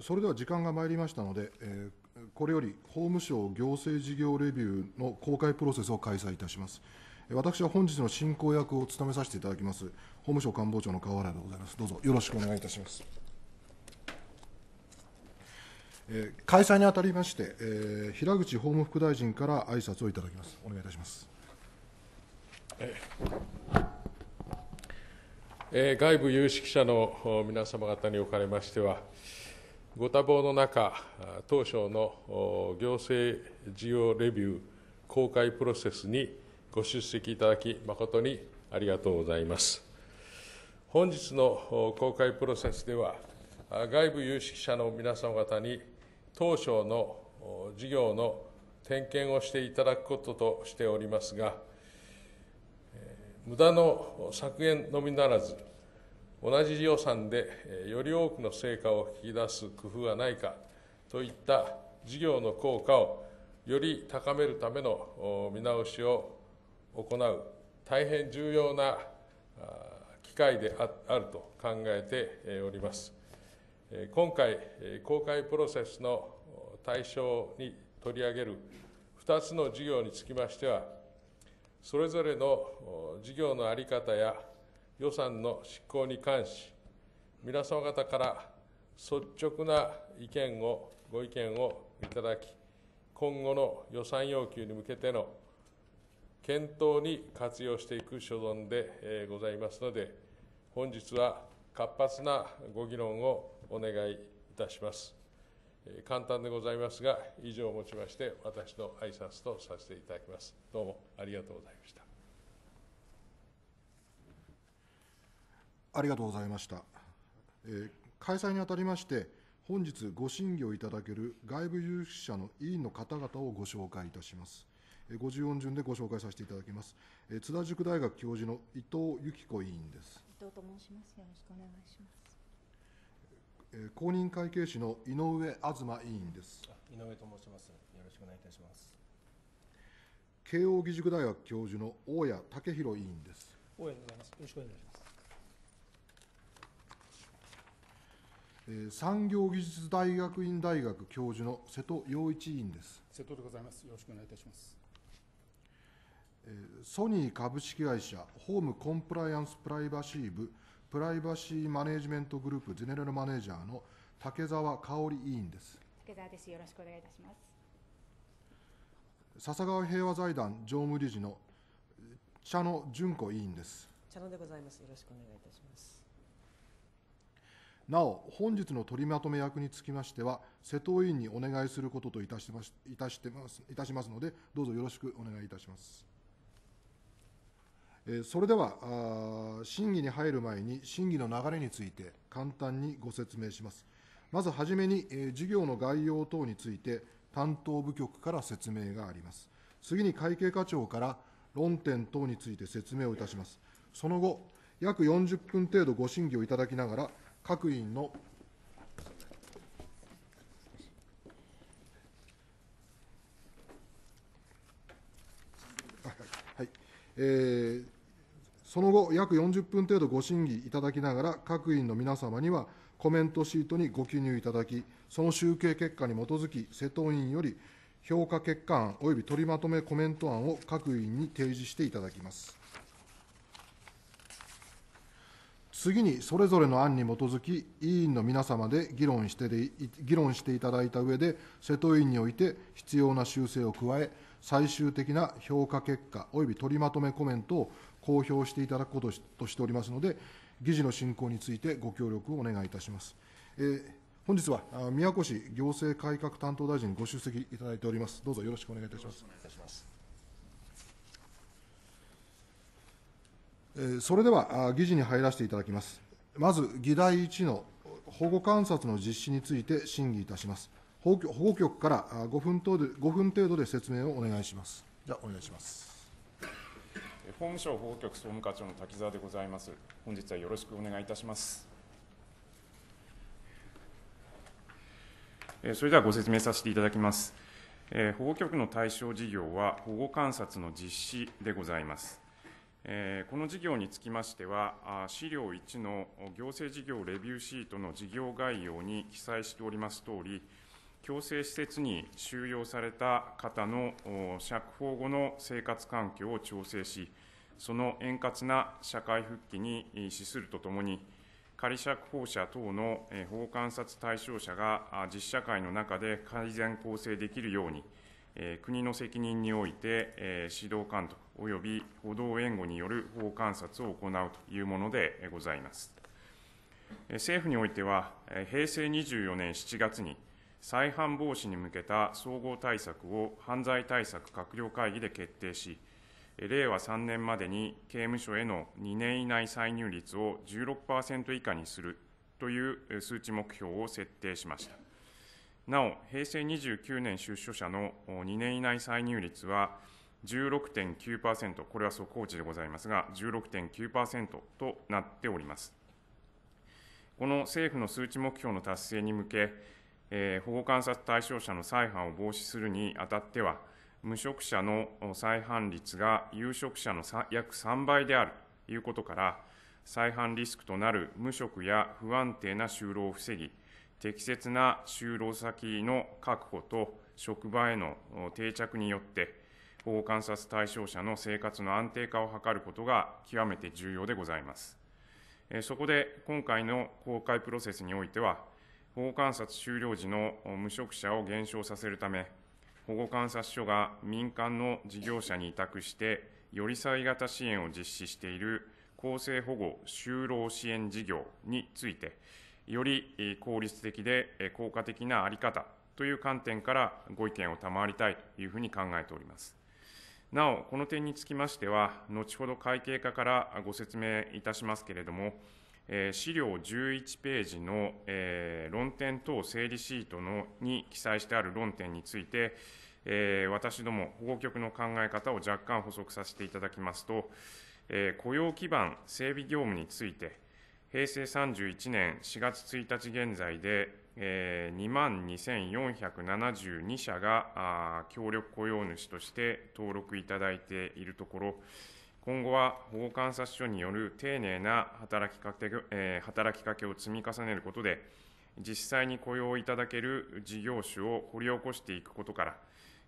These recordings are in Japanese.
それでは時間が参りましたので、えーこれより法務省行政事業レビューの公開プロセスを開催いたします。私は本日の進行役を務めさせていただきます、法務省官房長の川原でございます。どうぞよろしくお願いいたします。えー開催にあたりまして、えー平口法務副大臣から挨拶をいただきます。お願いいたします。えー外部有識者の皆様方におかれましては、ご多忙の中、当省の行政事業レビュー公開プロセスにご出席いただき、誠にありがとうございます。本日の公開プロセスでは、外部有識者の皆様方に、当省の事業の点検をしていただくこととしておりますが、無駄の削減のみならず、同じ予算でより多くの成果を引き出す工夫はないかといった事業の効果をより高めるための見直しを行う大変重要な機会であると考えております。今回、公開プロセスの対象に取り上げる2つの事業につきましては、それぞれの事業の在り方や予算の執行に関し、皆様方から率直な意見を、ご意見をいただき、今後の予算要求に向けての検討に活用していく所存でございますので、本日は活発なご議論をお願いいたします。簡単でございますが、以上をもちまして、私の挨拶とさせていただきます。どうもありがとうございました。ありがとうございました。えー開催にあたりまして、本日ご審議をいただける外部有識者の委員の方々をご紹介いたします。えー54順でご紹介させていただきます。えー津田塾大学教授の伊藤由紀子委員です。伊藤と申します。よろしくお願いします。えー公認会計士の井上東委員です。井上と申します。よろしくお願いいたします。慶應義塾大学教授の大谷武弘委員です。応援でございます。よろしくお願いします。えー産業技術大学院大学教授の瀬戸洋一委員です。瀬戸でございます。よろしくお願いいたします。えーソニー株式会社ホームコンプライアンスプライバシー部プライバシーマネジメントグループゼネラルマネージャーの竹澤香織委員です。竹澤です。よろしくお願いいたします。笹川平和財団常務理事のえー茶野純子委員です。茶野でございます。よろしくお願いいたします。なお、本日の取りまとめ役につきましては、瀬戸委員にお願いすることといたしましいたしてますいたしますので、どうぞよろしくお願いいたします。えーそれでは、あ審議に入る前に、審議の流れについて簡単にご説明します。まずはじめに、えー事業の概要等について、担当部局から説明があります。次に会計課長から論点等について説明をいたします。その後、約40分程度ご審議をいただきながら、各委員の。はい、えーその後、約40分程度ご審議いただきながら、各委員の皆様にはコメントシートにご記入いただき、その集計結果に基づき、瀬戸委員より評価結果案および取りまとめコメント案を各委員に提示していただきます。次にそれぞれの案に基づき、委員の皆様で議論してで議論していただいた上で、瀬戸委員において必要な修正を加え、最終的な評価結果および取りまとめコメントを公表していただくこととしておりますので、議事の進行についてご協力をお願いいたします。えー本日はあ宮越行政改革担当大臣ご出席いただいております。どうぞよろしくお願いいたします。えーそれでは、あ議事に入らせていただきます。まず、議題1の保護観察の実施について審議いたします。保護局保護局からあ5分程度で5分程度で説明をお願いします。じゃあ、お願いします。法務省法務局総務課長の滝沢でございます。本日はよろしくお願いいたします。えーそれではご説明させていただきます。えー保護局の対象事業は保護観察の実施でございます。この事業につきましては、資料1の行政事業レビューシートの事業概要に記載しておりますとおり、強制施設に収容された方の釈放後の生活環境を調整し、その円滑な社会復帰に資するとともに、仮釈放者等の保護観察対象者が実社会の中で改善構成できるように、国の責任において、指導監督及び補導援護による保護観察を行うというものでございます。政府においては、平成24年7月に、再犯防止に向けた総合対策を犯罪対策閣僚会議で決定し、令和3年までに刑務所への2年以内歳入率を16%以下にするという数値目標を設定しました。なお、平成29年出所者の2年以内歳入率は16.9%、これは速報値でございますが、16.9%となっております。この政府の数値目標の達成に向け、えー保護観察対象者の再犯を防止するにあたっては、無職者の再犯率が有職者のさ約3倍であるということから、再犯リスクとなる無職や不安定な就労を防ぎ、適切な就労先の確保と職場への定着によって、保護観察対象者の生活の安定化を図ることが極めて重要でございます。そこで今回の公開プロセスにおいては、保護観察終了時の無職者を減少させるため、保護観察所が民間の事業者に委託して、寄り添い型支援を実施している厚生保護就労支援事業について、より効率的で効果的な在り方という観点からご意見を賜りたいというふうに考えております。なお、この点につきましては、後ほど会計課からご説明いたしますけれども、資料11ページの、えー論点等整理シートのに記載してある論点について、えー私ども保護局の考え方を若干補足させていただきますと、えー雇用基盤整備業務について、平成31年4月1日現在で、えー2万2472社が協力雇用主として登録いただいているところ、今後は保護観察所による丁寧な働きかけ,、えー働きかけを積み重ねることで、実際に雇用いただける事業種を掘り起こしていくことから、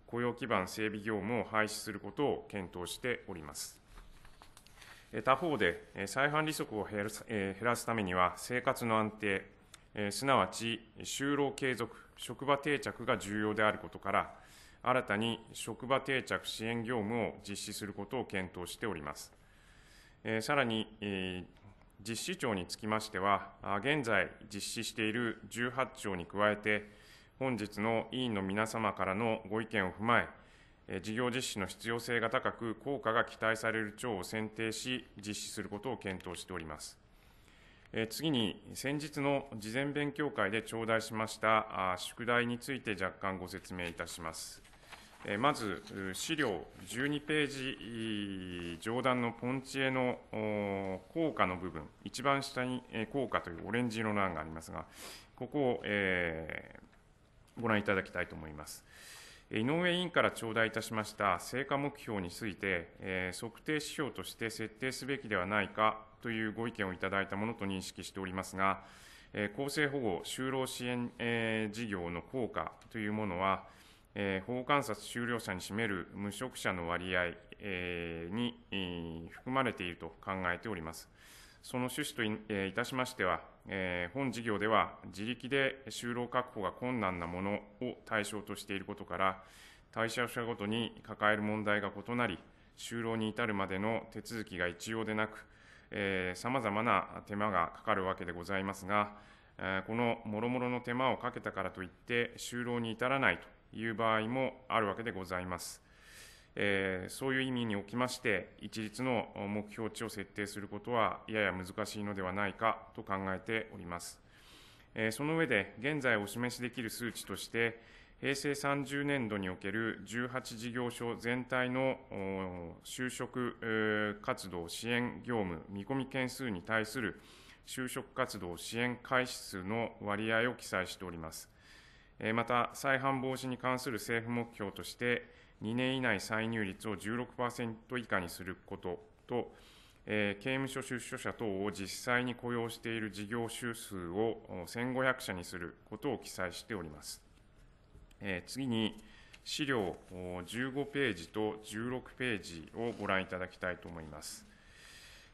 雇用基盤整備業務を廃止することを検討しております。他方で、再犯利息を減らす,、ためには、生活の安定、すなわち就労継続、職場定着が重要であることから、新たに職場定着支援業務を実施することを検討しております。さらに、実施庁につきましては、現在実施している18庁に加えて、本日の委員の皆様からのご意見を踏まえ、事業実施の必要性が高く、効果が期待される庁を選定し、実施することを検討しております。次に、先日の事前勉強会で頂戴しました宿題について若干ご説明いたします。まず、資料12ページ上段のポンチエの効果の部分、一番下に効果というオレンジ色の欄がありますが、ここを、ご覧いただきたいと思います。井上委員から頂戴いたしました成果目標について、えー測定指標として設定すべきではないかというご意見をいただいたものと認識しておりますが、えー厚生保護就労支援、えー事業の効果というものは、えー保護観察終了者に占める無職者の割合、えーに、えー含まれていると考えております。その趣旨とい,、たしましては、本事業では自力で就労確保が困難なものを対象としていることから、対象者ごとに抱える問題が異なり、就労に至るまでの手続きが一様でなく、さまざまな手間がかかるわけでございますが、このもろもろの手間をかけたからといって、就労に至らないという場合もあるわけでございます。えーそういう意味におきまして、一律の目標値を設定することはやや難しいのではないかと考えております。えーその上で、現在お示しできる数値として、平成30年度における18事業所全体の就職活動支援業務見込み件数に対する就職活動支援開始数の割合を記載しております。また、再犯防止に関する政府目標として、2年以内歳入率を16%以下にすることと、えー刑務所出所者等を実際に雇用している事業種数を1500社にすることを記載しております。えー次に、資料15ページと16ページをご覧いただきたいと思います。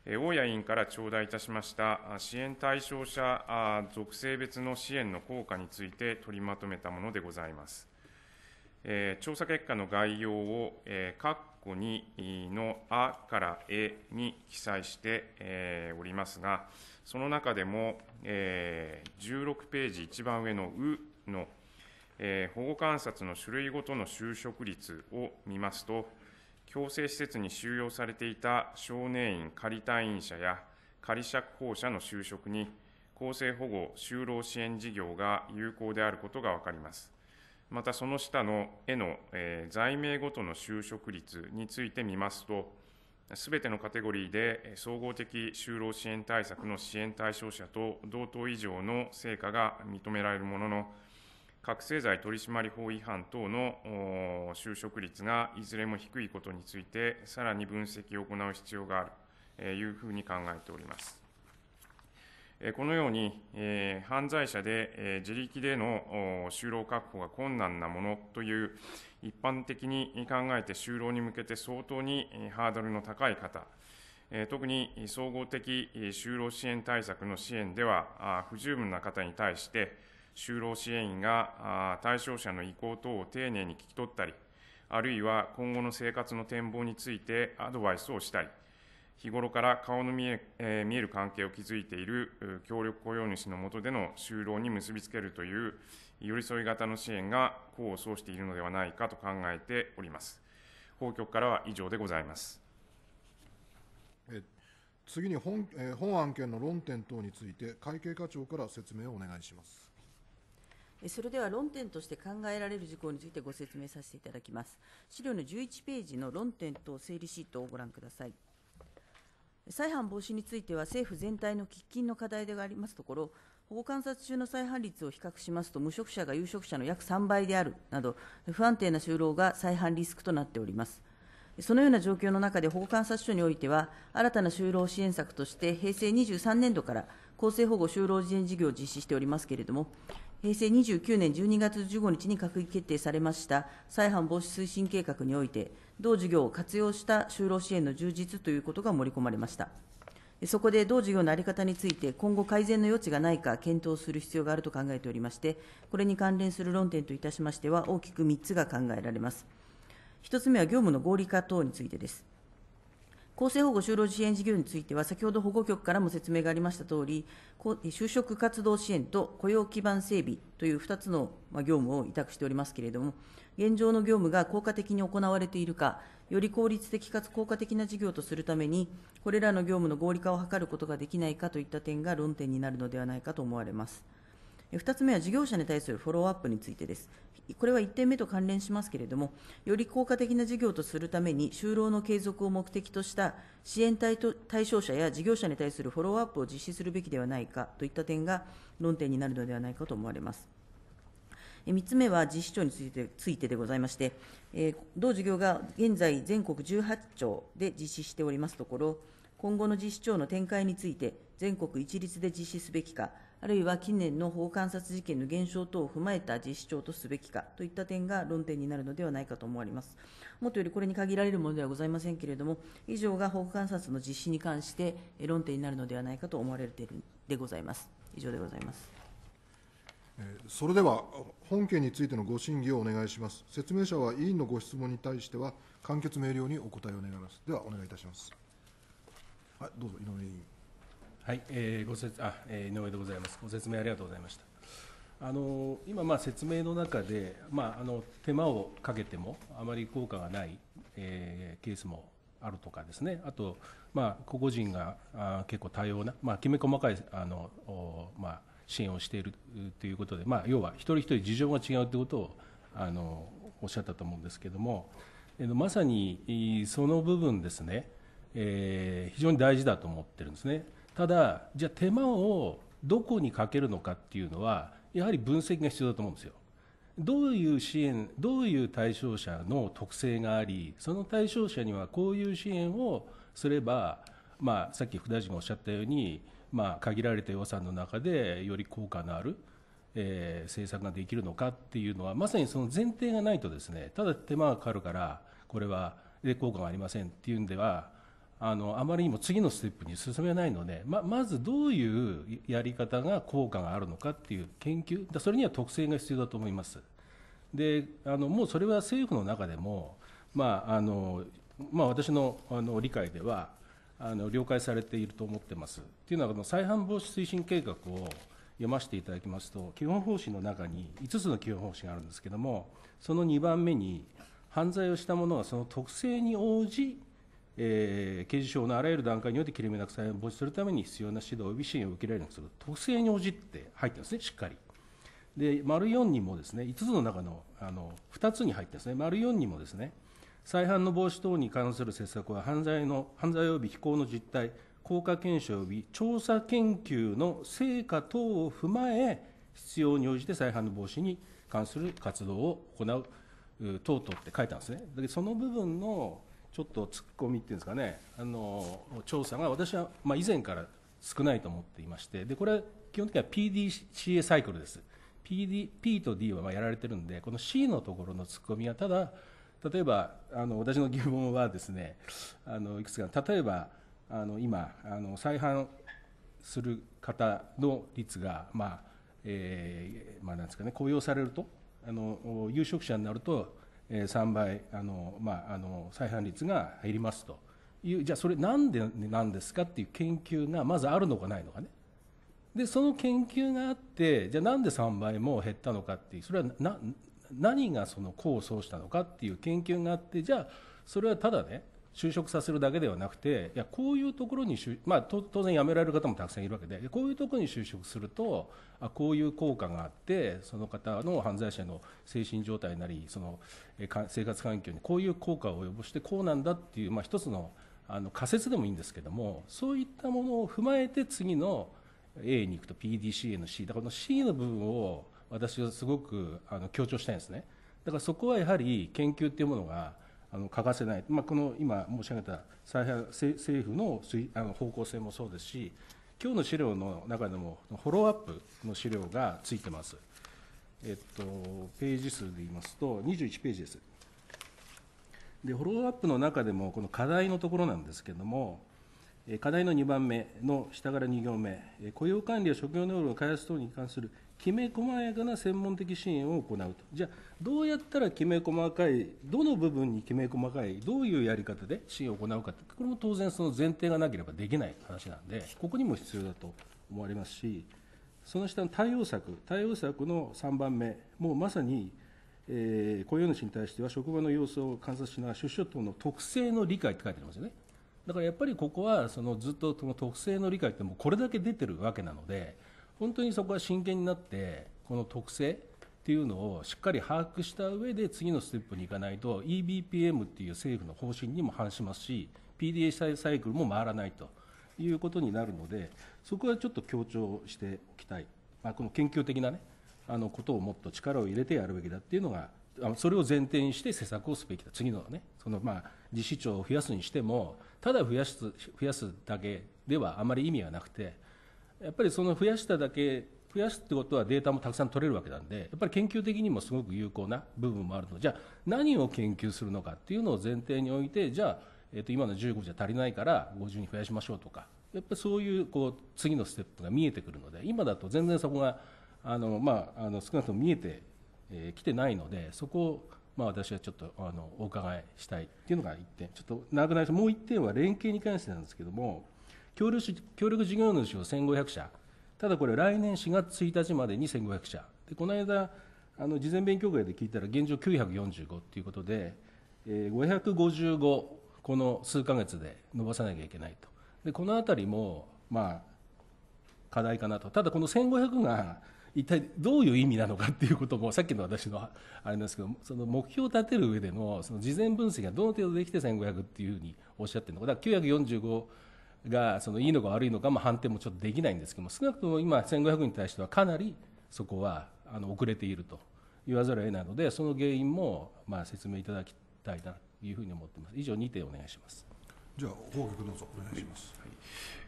大谷委員から頂戴いたしました支援対象者属性別の支援の効果について取りまとめたものでございます。え調査結果の概要を、えー、括弧2のあからえに記載して、えおりますが、その中でも、え16ページ一番上のうの、え保護観察の種類ごとの就職率を見ますと、強制施設に収容されていた少年院仮退院者や仮釈放者の就職に、厚生保護就労支援事業が有効であることが分かります。またその下の絵の、えー罪名ごとの就職率について見ますと、すべてのカテゴリーで総合的就労支援対策の支援対象者と同等以上の成果が認められるものの、覚醒剤取締法違反等の就職率がいずれも低いことについて、さらに分析を行う必要がある、えーいうふうに考えております。このように、え犯罪者で、え自力での就労確保が困難なものという、一般的に考えて就労に向けて相当にハードルの高い方、え特に総合的就労支援対策の支援では不十分な方に対して、就労支援員が対象者の意向等を丁寧に聞き取ったり、あるいは今後の生活の展望についてアドバイスをしたり、日頃から顔の見ええー見える関係を築いているう協力雇用主の下での就労に結びつけるという寄り添い型の支援が功を奏しているのではないかと考えております。法局からは以上でございます。次に本,、えー本案件の論点等について会計課長から説明をお願いします。えそれでは論点として考えられる事項についてご説明させていただきます。資料の11ページの論点と整理シートをご覧ください。再犯防止については政府全体の喫緊の課題でありますところ、保護観察中の再犯率を比較しますと、無職者が有職者の約3倍であるなど、不安定な就労が再犯リスクとなっております。そのような状況の中で保護観察所においては、新たな就労支援策として、平成23年度から厚生保護就労支援事業を実施しておりますけれども、平成29年12月15日に閣議決定されました再犯防止推進計画において、同事業を活用した就労支援の充実ということが盛り込まれました。そこで同事業の在り方について、今後改善の余地がないか検討する必要があると考えておりまして、これに関連する論点といたしましては、大きく3つが考えられます。1つ目は業務の合理化等についてです。厚生保護就労支援事業については、先ほど保護局からも説明がありましたとおり、就職活動支援と雇用基盤整備という2つの業務を委託しておりますけれども、現状の業務が効果的に行われているか、より効率的かつ効果的な事業とするために、これらの業務の合理化を図ることができないかといった点が論点になるのではないかと思われます。2つ目は事業者に対するフォローアップについてです。これは1点目と関連しますけれども、より効果的な事業とするために、就労の継続を目的とした支援対象者や事業者に対するフォローアップを実施するべきではないかといった点が論点になるのではないかと思われます。3つ目は実施庁についてついてでございまして、えー同事業が現在、全国18庁で実施しておりますところ、今後の実施庁の展開について、全国一律で実施すべきか、あるいは近年の保護観察事件の減少等を踏まえた実施庁とすべきかといった点が論点になるのではないかと思われます。もとよりこれに限られるものではございませんけれども、以上が保護観察の実施に関してえー論点になるのではないかと思われているでございます。以上でございます。えーそれでは本件についてのご審議をお願いします。説明者は委員のご質問に対しては簡潔明瞭にお答えを願います。ではお願いいたします。はい、どうぞ井上委員。はい、えーご説あ、えー井上でございます。ご説明ありがとうございました。あの今、まあ、説明の中で、まあ、あの手間をかけてもあまり効果がない、えーケースもあるとかですね、あと、まあ、個々人があ結構多様な、まあ、きめ細かいあの、まあ、支援をしているということで、まあ、要は一人一人事情が違うということをあのおっしゃったと思うんですけれども、えーまさにその部分ですね、えー非常に大事だと思ってるんですね。ただ、じゃあ手間をどこにかけるのかっていうのは、やはり分析が必要だと思うんですよ。どういう支援、どういう対象者の特性があり、その対象者にはこういう支援をすれば、まあ、さっき副大臣がおっしゃったように、まあ、限られた予算の中でより効果のある、えー、政策ができるのかっていうのは、まさにその前提がないとですね、ただ手間がかかるから、これはで効果がありませんっていうんでは、あのあまりにも次のステップに進めないので、ままずどういうやり方が効果があるのかっていう研究、それには特性が必要だと思います。であのもうそれは政府の中でも、まああのまあ、私のあの理解ではあの了解されていると思ってます。というのは、この再犯防止推進計画を読ませていただきますと、基本方針の中に5つの基本方針があるんですけれども、その2番目に、犯罪をした者はその特性に応じ、えー、刑事証のあらゆる段階において切れ目なく再犯防止するために必要な指導及び支援を受けられるようにする、特性に応じて入ってるんですね、しっかり。で、丸4にもですね、5つの中のあの2つに入ってるんですね、丸4にもですね、再犯の防止等に関する施策は犯罪の犯罪及び非行の実態、効果検証及び調査研究の成果等を踏まえ、必要に応じて再犯の防止に関する活動を行う等々って書いてあるんですね。でその部分のちょっと突っ込みっていうんですかね、あの調査が私は、まあ、以前から少ないと思っていまして、でこれ基本的には PDCA サイクルです。PD P と D はまあやられてるんで、この C のところの突っ込みは、ただ、例えばあの私の疑問はですね、あのいくつか、例えばあの今あの、再犯する方の率が、まあえーまあ、なんですかね、公表されると、あの有職者になると、3倍あの、まあ、あの再犯率が減りますという、じゃあ、それなんでなんですかっていう研究がまずあるのかないのかね。でその研究があってじゃあなんで3倍も減ったのかっていうそれはな何がその功を奏したのかっていう研究があってじゃあそれはただね就職させるだけではなくていやこういうところに、まあ、当然辞められる方もたくさんいるわけでこういうところに就職するとあこういう効果があってその方の犯罪者の精神状態なりその生活環境にこういう効果を及ぼしてこうなんだっていう、まあ、一つのあの仮説でもいいんですけどもそういったものを踏まえて次の A に行くと PDCA の C だからこの C の部分を私はすごくあの強調したいんですね。だからそこはやはり研究っていうものがあの欠かせない、まあ、この今申し上げた再政府のあの方向性もそうですし、今日の資料の中でも、フォローアップの資料がついてます。えっと、ページ数で言いますと、21ページです。で、フォローアップの中でも、この課題のところなんですけれども、課題の2番目の下から2行目、雇用管理や職業能力の開発等に関するきめ細やかな専門的支援を行うと、じゃあ、どうやったらきめ細かい、どの部分にきめ細かい、どういうやり方で支援を行うかこれも当然、その前提がなければできない話なんで、ここにも必要だと思われますし、その下の対応策、対応策の3番目、もうまさに、えー、雇用主に対しては職場の様子を観察しながら、出所等の特性の理解って書いてありますよね。だからやっぱりここはそのずっとその特性の理解ってもうこれだけ出てるわけなので、本当にそこは真剣になって、この特性っていうのをしっかり把握した上で次のステップに行かないと、EBPM っていう政府の方針にも反しますし、PDA サイクルも回らないということになるので、そこはちょっと強調しておきたい、まあ、この研究的な、ね、あのことをもっと力を入れてやるべきだっていうのが、それを前提にして施策をすべきだ、次のね、そのまあ自治長を増やすにしても、ただ増やす増やすだけではあまり意味がなくて、やっぱりその増やしただけ、増やすってことはデータもたくさん取れるわけなんで、やっぱり研究的にもすごく有効な部分もあるので、じゃあ、何を研究するのかっていうのを前提において、じゃあ、えー、と今の15じゃ足りないから50に増やしましょうとか、やっぱりそういうこう次のステップが見えてくるので、今だと全然そこがあの、まあ、あの少なくとも見えてき、えー、てないので、そこをまあ、私はちょっとあのお伺いしたいっていうのが1点、ちょっと長くなりもう1点は連携に関してなんですけれども、協力協力事業主を1500社、ただこれ、来年4月1日までに1500社、でこの間、あの事前勉強会で聞いたら、現状945ということで、えー、555、この数か月で伸ばさなきゃいけないと、でこのあたりも、まあ、課題かなと、ただこの1500が一体どういう意味なのかっていうことも、さっきの私のあれなんですけど、その目標を立てる上でのその事前分析がどの程度できて1500っていうふうにおっしゃってるのか、だから945がそのいいのか悪いのかも判定もちょっとできないんですけども、少なくとも今、1500に対してはかなりそこはあの遅れていると言わざるを得ないので、その原因もまあ説明いただきたいなというふうに思っています。以上、2点お願いします。じゃあ、法局どうぞお願いします。はい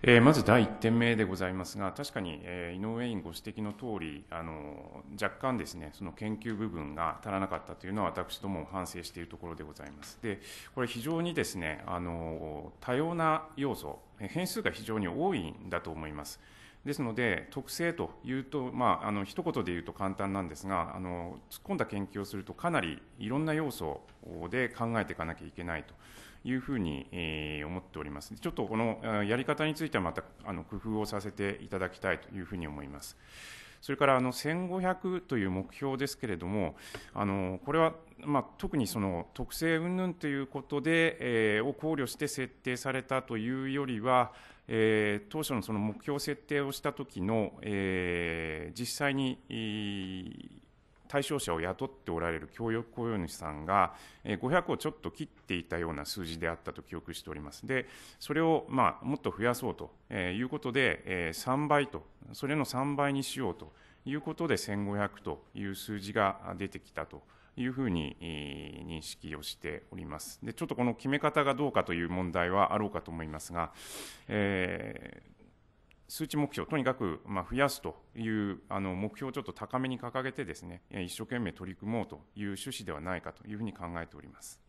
えーまず第1点目でございますが、確かに、えー井上委員ご指摘の通り、あの若干ですね、その研究部分が足らなかったというのは、私ども反省しているところでございます。で、これ、非常にですね、あの多様な要素、変数が非常に多いんだと思います。ですので、特性というと、まあ、あの一言で言うと簡単なんですが、あの突っ込んだ研究をすると、かなりいろんな要素で考えていかなきゃいけないというふうに、えー思っております。ちょっとこのやり方についてはまたあの工夫をさせていただきたいというふうに思います。それからあの1500という目標ですけれども、あのこれは、まあ、特にその特性云々ということで、えーを考慮して設定されたというよりは、えー当初のその目標設定をした時の、えー実際に対象者を雇っておられる協力雇用主さんが、500をちょっと切っていたような数字であったと記憶しております。で、それを、まあ、もっと増やそうということで、3倍と、それの3倍にしようということで、1500という数字が出てきたというふうに認識をしております。で、ちょっとこの決め方がどうかという問題はあろうかと思いますが、えー数値目標、とにかくまあ増やすというあの目標をちょっと高めに掲げてですね、一生懸命取り組もうという趣旨ではないかというふうに考えております。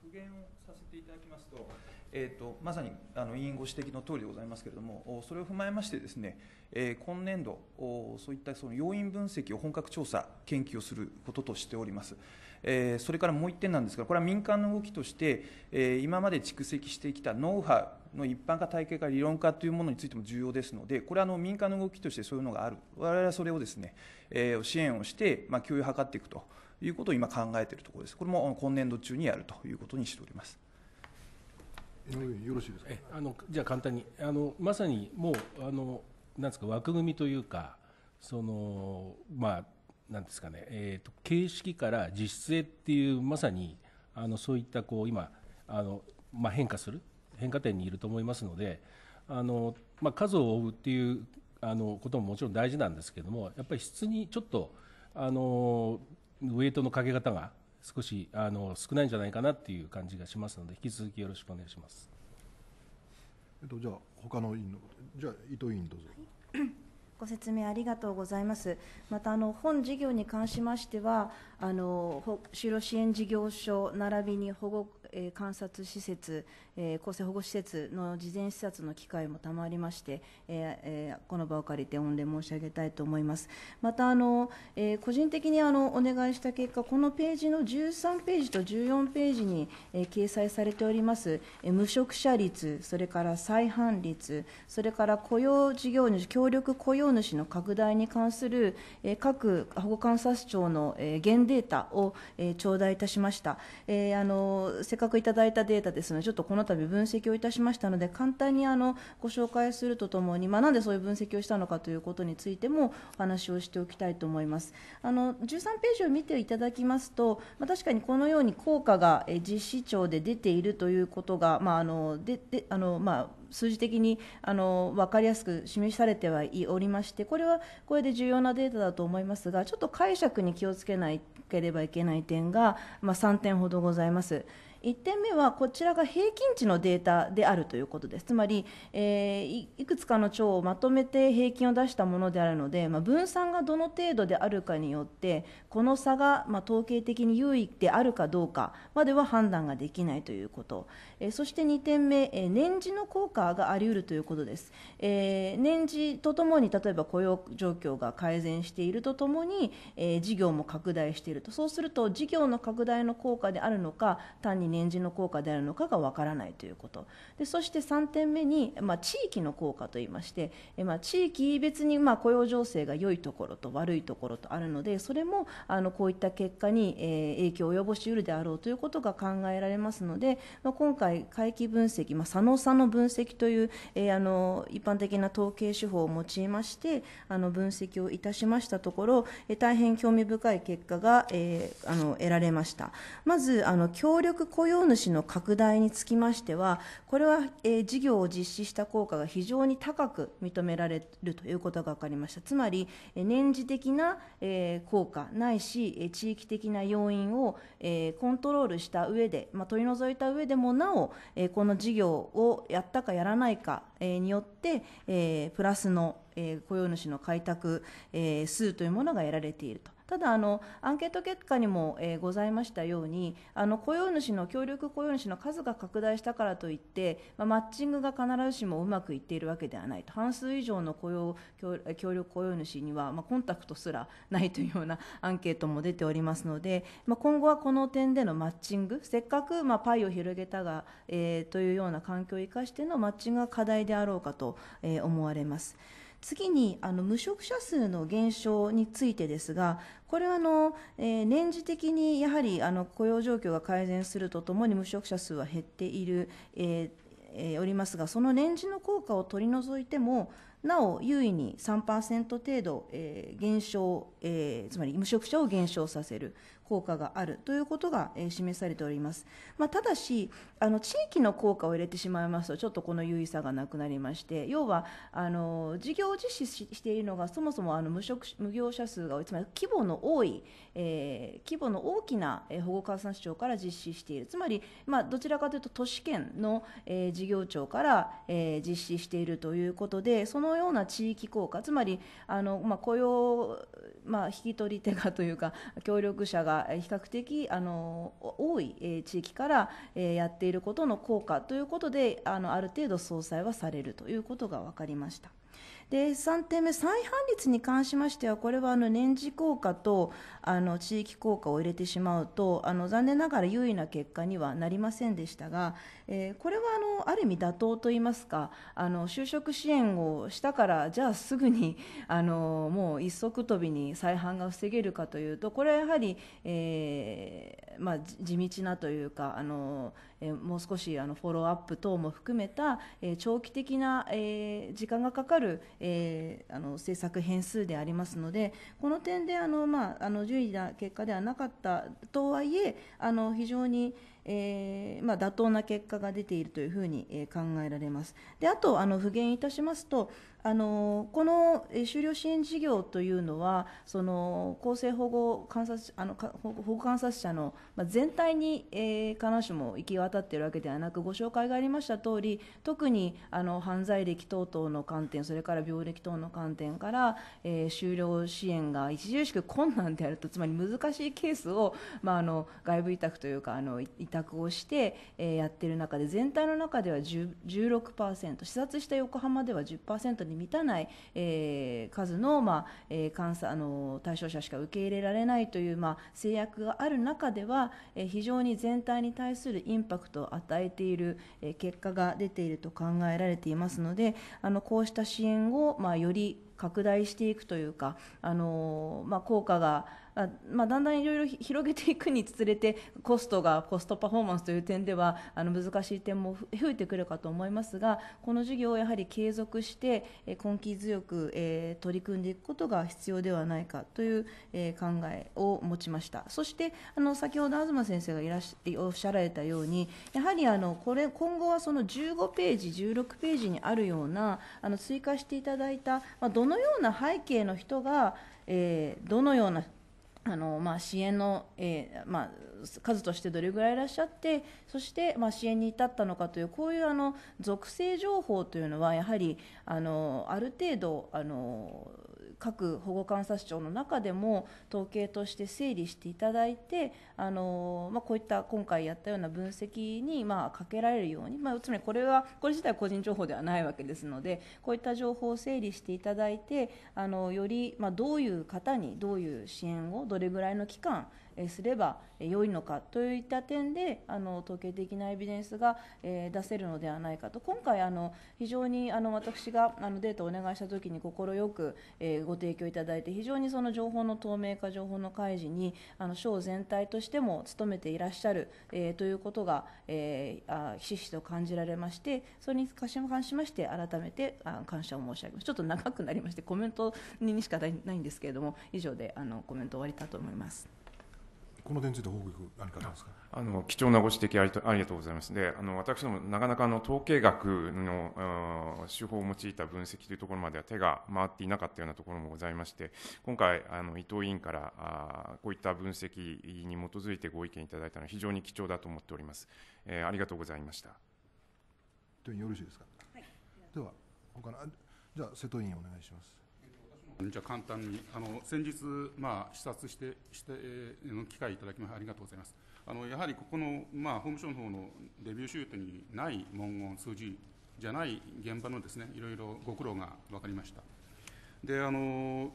復元をさせていただきますと、えー、とまさにあの委員ご指摘の通りでございますけれども、それを踏まえましてですね、えー今年度、そういったその要因分析を本格調査、研究をすることとしております。えーそれからもう一点なんですが、これは民間の動きとして、えー今まで蓄積してきたノウハウの一般化、体系化、理論化というものについても重要ですので、これはあの民間の動きとしてそういうのがある、我々はそれをですね、えー支援をして、まあ、共有を図っていくということを今考えているところです。これも今年度中にやるということにしております。よろしいですか？えあのじゃあ簡単にあのまさにもうあのなんですか枠組みというかそのまあなんですかね、えー、と形式から実質へっていうまさにあのそういったこう今あの、まあ、変化する変化点にいると思いますのであの、まあ、数を追うっていうあのことももちろん大事なんですけどもやっぱり質にちょっとあのウエイトのかけ方が少しあの少ないんじゃないかなっていう感じがしますので引き続きよろしくお願いします。えっと、じゃあ、他の委員の、じゃあ、伊藤委員どうぞ。ご説明ありがとうございます。またあの本事業に関しましては、あのほ就労支援事業所並びに保護、えー観察施設、えー厚生保護施設の事前視察の機会もたまりまして、ええーこの場を借りて御礼申し上げたいと思います。またあの、えー個人的にあのお願いした結果、このページの13ページと14ページに、えー掲載されております、えー無職者率、それから再犯率、それから雇用事業主、協力雇用主の拡大に関する、えー各保護観察庁の、えー現データを、えー頂戴いたしました、えーあの。せっかくいただいたデータですので、ちょっとこの度分析をいたしましたので、簡単にあのご紹介するとともに、まあ、なんでそういう分析をしたのかということについてもお話をしておきたいと思います。あの13ページを見ていただきますと、まあ、確かにこのように効果が実施庁で出ているということが、まああのでであのまあ、数字的にあの分かりやすく示されてはおりまして、これはこれで重要なデータだと思いますが、ちょっと解釈に気をつけなければいけない点が、まあ、3点ほどございます。1点目はこちらが平均値のデータであるということです。つまり、えーいくつかの庁をまとめて平均を出したものであるので、まあ、分散がどの程度であるかによって、この差がまあ統計的に優位であるかどうかまでは判断ができないということ、えそして2点目、え年次の効果があり得るということです。え年次とともに例えば雇用状況が改善しているとともに、え事業も拡大していると、そうすると事業の拡大の効果であるのか、単に年次の効果であるのかがわからないということ、でそして3点目に、まあ、地域の効果といいまして、えまあ、地域別にまあ雇用情勢が良いところと悪いところとあるので、それもあのこういった結果に、え影響を及ぼしうるであろうということが考えられますので、まあ、今回、回帰分析、まあ、左脳差の分析という、えーあの一般的な統計手法を用いまして、あの分析をいたしましたところ、えー大変興味深い結果が、えーあの得られました。まずあの協力雇雇用主の拡大につきましては、これは、えー、事業を実施した効果が非常に高く認められるということが分かりました。つまり、えー、年次的な、えー、効果ないし、えー、地域的な要因を、えー、コントロールした上で、まあ、取り除いた上でもなお、えー、この事業をやったかやらないか、えー、によって、えー、プラスの、えー、雇用主の開拓、えー、数というものが得られていると。ただあの、アンケート結果にも、えー、ございましたようにあの雇用主の協力雇用主の数が拡大したからといって、まあ、マッチングが必ずしもうまくいっているわけではないと半数以上の雇用協力雇用主には、まあ、コンタクトすらないというような アンケートも出ておりますので、まあ、今後はこの点でのマッチングせっかく、まあ、パイを広げたが、えー、というような環境を生かしてのマッチングが課題であろうかと、えー、思われます。次にあの無職者数の減少についてですが、これはあの、えー、年次的にやはりあの雇用状況が改善するとともに無職者数は減っている、えーえー、おりますが、その年次の効果を取り除いても、なお優位に3%程度、えー、減少、えー、つまり無職者を減少させる。効果があるということが、え、示されております、まあ、ただしあの地域の効果を入れてしまいますとちょっとこの優位さがなくなりまして要はあの事業を実施しているのがそもそもあの無職無業者数がつまり規模の多い、えー、規模の大きな保護観察庁から実施している。つまり、まあ、どちらかというと都市圏の、えー、事業庁から、えー、実施しているということでそのような地域効果つまりあの、まあ、雇用、まあ、引き取り手がというか協力者が比較的あの多い地域からやっていることの効果ということであのある程度相殺はされるということが分かりました。で3点目、再犯率に関しましては、これはあの年次効果とあの地域効果を入れてしまうと、あの残念ながら優位な結果にはなりませんでしたが、えー、これはあのある意味妥当といいますか、あの就職支援をしたから、じゃあすぐに あのもう一足飛びに再犯が防げるかというと、これはやはり、えーまあ、地道なというか、あのえもう少しあのフォローアップ等も含めた、え長期的な、え時間がかかる、えあの政策変数でありますのでこの点であの、まあ、あの順位な結果ではなかったとはいえあの非常にえー、まあ、妥当な結果が出ているというふうに、え考えられます。であとあの復元いたしますとあのこの終了支援事業というのはその公正保護観察あの保護観察者の全体に、えー、必ずしも行き渡っているわけではなくご紹介がありました通り特にあの犯罪歴等々の観点それから病歴等の観点から、えー、終了支援が著しく困難であるとつまり難しいケースを、まあ、あの外部委託というかあの委託をして、えー、やっている中で全体の中では16%視察した横浜では10%に満たない、えー、数の,、まあえー、監査あの対象者しか受け入れられないという、まあ、制約がある中では、えー、非常に全体に対するインパクトを与えている、えー、結果が出ていると考えられていますのであのこうした支援を、まあ、より拡大していくというか、あのまあ、効果があまあ、だんだんいろいろ広げていくにつれてコストがコストパフォーマンスという点ではあの難しい点も増えてくるかと思いますがこの事業をやはり継続して根気強く、取り組んでいくことが必要ではないかという、考えを持ちました。そしてあの先ほど東先生がいらしおっしゃられたようにやはりあのこれ今後はその15ページ16ページにあるようなあの追加していただいた、まあ、どのような背景の人が、えー、どのようなあのまあ、支援の、えーまあ、数としてどれぐらいいらっしゃってそして、まあ、支援に至ったのかというこういうあの属性情報というのはやはりあのある程度あの各保護観察庁の中でも統計として整理していただいてあの、まあ、こういった今回やったような分析に、まあ、かけられるように、まあ、つまりこれはこれ自体は個人情報ではないわけですのでこういった情報を整理していただいてあのより、まあ、どういう方にどういう支援をどれぐらいの期間すれば良いのかといった点であの統計的なエビデンスが、え出せるのではないかと今回あの非常にあの私があのデータをお願いしたときに快く、えご提供いただいて非常にその情報の透明化情報の開示にあの省全体としても努めていらっしゃる、えということが、えー、あひしひしと感じられましてそれに関しまして改めてあ感謝を申し上げますちょっと長くなりましてコメントにしかないんですけれども以上であのコメント終わりたと思います。この点について報告、何かありますか？あの貴重なご指摘ありありがとうございます。で、あの私どもなかなかあの統計学の手法を用いた分析というところまでは手が回っていなかったようなところもございまして、今回あの伊藤委員からあーこういった分析に基づいてご意見いただいたのは非常に貴重だと思っております。えーありがとうございました。よろしいですか？では、他の、あじゃあ、瀬戸委員お願いします。じゃあ簡単に、あの先日、まあ、視察してしてえーの機会いただきましてありがとうございます。あのやはりここの、まあ、法務省の方のレビューシュートにない文言、数字じゃない現場のですねいろいろご苦労が分かりました。であの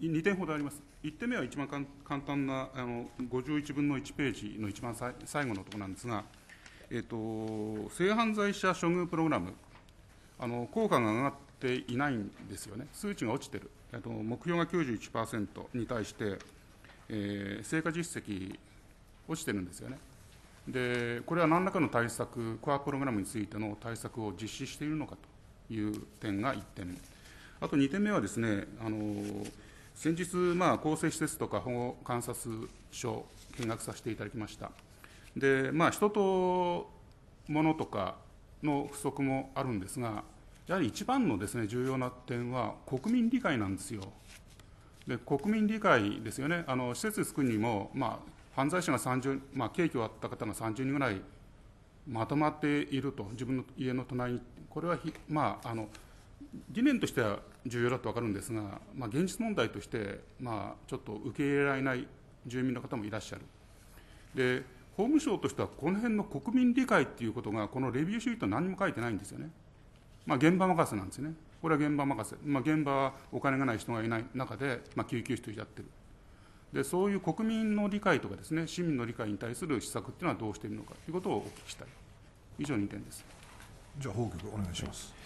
い2点ほどあります。1点目は一番かん簡単なあの51分の1ページの一番さい最後のところなんですが、えっと、性犯罪者処遇プログラム、あの効果が上がっていないんですよね、数値が落ちてる、目標が91%に対して、えー成果実績、落ちてるんですよね。で、これは何らかの対策、コアプログラムについての対策を実施しているのかという点が1点、あと2点目はですね、あの先日、まあ、更生施設とか保護観察所、見学させていただきました。で、まあ、人と物とかの不足もあるんですが、やはり一番のですね重要な点は、国民理解なんですよ。で国民理解ですよね、あの施設作るにも、まあ、犯罪者が30、まあ、刑期をあった方が30人ぐらいまとまっていると、自分の家の隣に、これはひ、まあ、あの理念としては重要だと分かるんですが、まあ、現実問題として、まあ、ちょっと受け入れられない住民の方もいらっしゃる。で法務省としては、この辺の国民理解っていうことが、このレビューシート、何も書いてないんですよね。まあ、現場任せなんですね。これは現場任せ。まあ、現場はお金がない人がいない中で、まあ、救急室やってる。で、そういう国民の理解とかですね、市民の理解に対する施策っていうのはどうしているのかということをお聞きしたい。以上2点です。じゃあ、報告お願いします。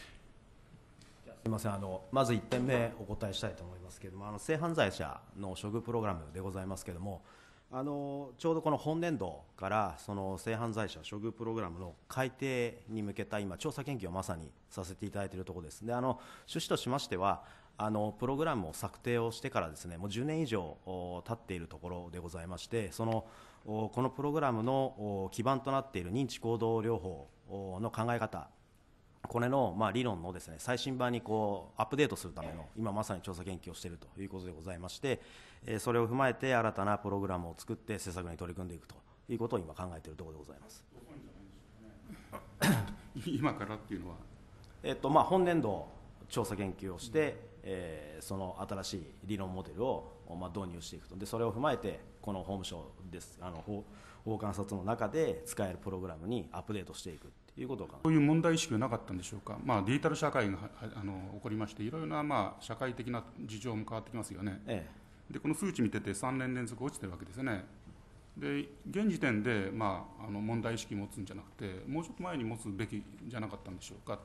すみませんあのまず1点目お答えしたいと思いますけれどもあの性犯罪者の処遇プログラムでございますけれどもあのちょうどこの本年度からその性犯罪者処遇プログラムの改定に向けた今調査研究をまさにさせていただいているところです。であの趣旨としましてはあのプログラムを策定をしてからですねもう10年以上経っているところでございましてそのこのプログラムの基盤となっている認知行動療法の考え方これのまあ理論のですね最新版にこうアップデートするための今まさに調査研究をしているということでございまして、えーそれを踏まえて新たなプログラムを作って施策に取り組んでいくということを今考えているところでございます。今からっていうのは、えっとまあ本年度調査研究をして、えーその新しい理論モデルをまあ導入していくと。でそれを踏まえてこの法務省ですあの法法観察の中で使えるプログラムにアップデートしていくということを考そういう問題意識はなかったんでしょうか、まあ、デジタル社会がはあの起こりまして、いろいろな、まあ、社会的な事情も変わってきますよね。えで、この数値見てて、3年連続落ちてるわけですよね。で、現時点で、まあ、あの問題意識持つんじゃなくて、もうちょっと前に持つべきじゃなかったんでしょうか。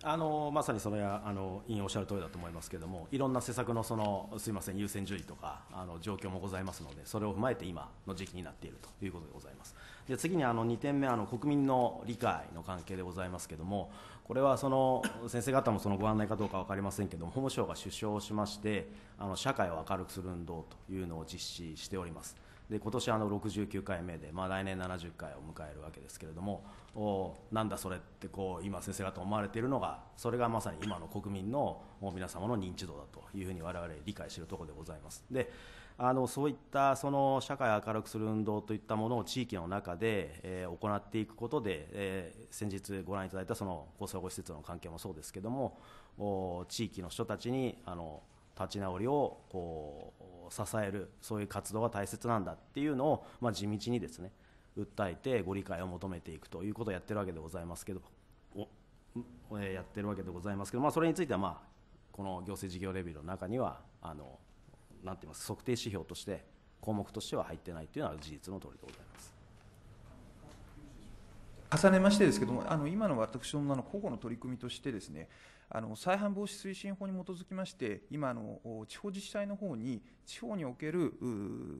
あのまさにそれはあの委員おっしゃる通りだと思いますけれども、いろんな施策のそのすみません優先順位とかあの状況もございますので、それを踏まえて今の時期になっているということでございます。で次にあの2点目あの国民の理解の関係でございますけれども、これはその先生方もそのご案内かどうか分かりませんけども、法務省が主張しまして、あの社会を明るくする運動というのを実施しております。で今年あの69回目で、まあ、来年70回を迎えるわけですけれども、おなんだそれってこう今、先生方思われているのが、それがまさに今の国民の皆様の認知度だというふうに我々理解しているところでございます。であのそういったその社会を明るくする運動といったものを地域の中で、えー行っていくことで、えー先日ご覧いただいたその厚生保護施設の関係もそうですけども、お地域の人たちにあの立ち直りをこう支えるそういう活動が大切なんだっていうのを、まあ、地道にですね訴えてご理解を求めていくということをやってるわけでございますけどおえやってるわけでございますけど、まあ、それについては、まあ、この行政事業レビューの中にはあのなんて言います？測定指標として項目としては入ってないというのは事実の通りでございます。重ねましてですけども、あの今の私どもの個々の取り組みとしてですね、あの再犯防止推進法に基づきまして、今あの、地方自治体の方に、地方における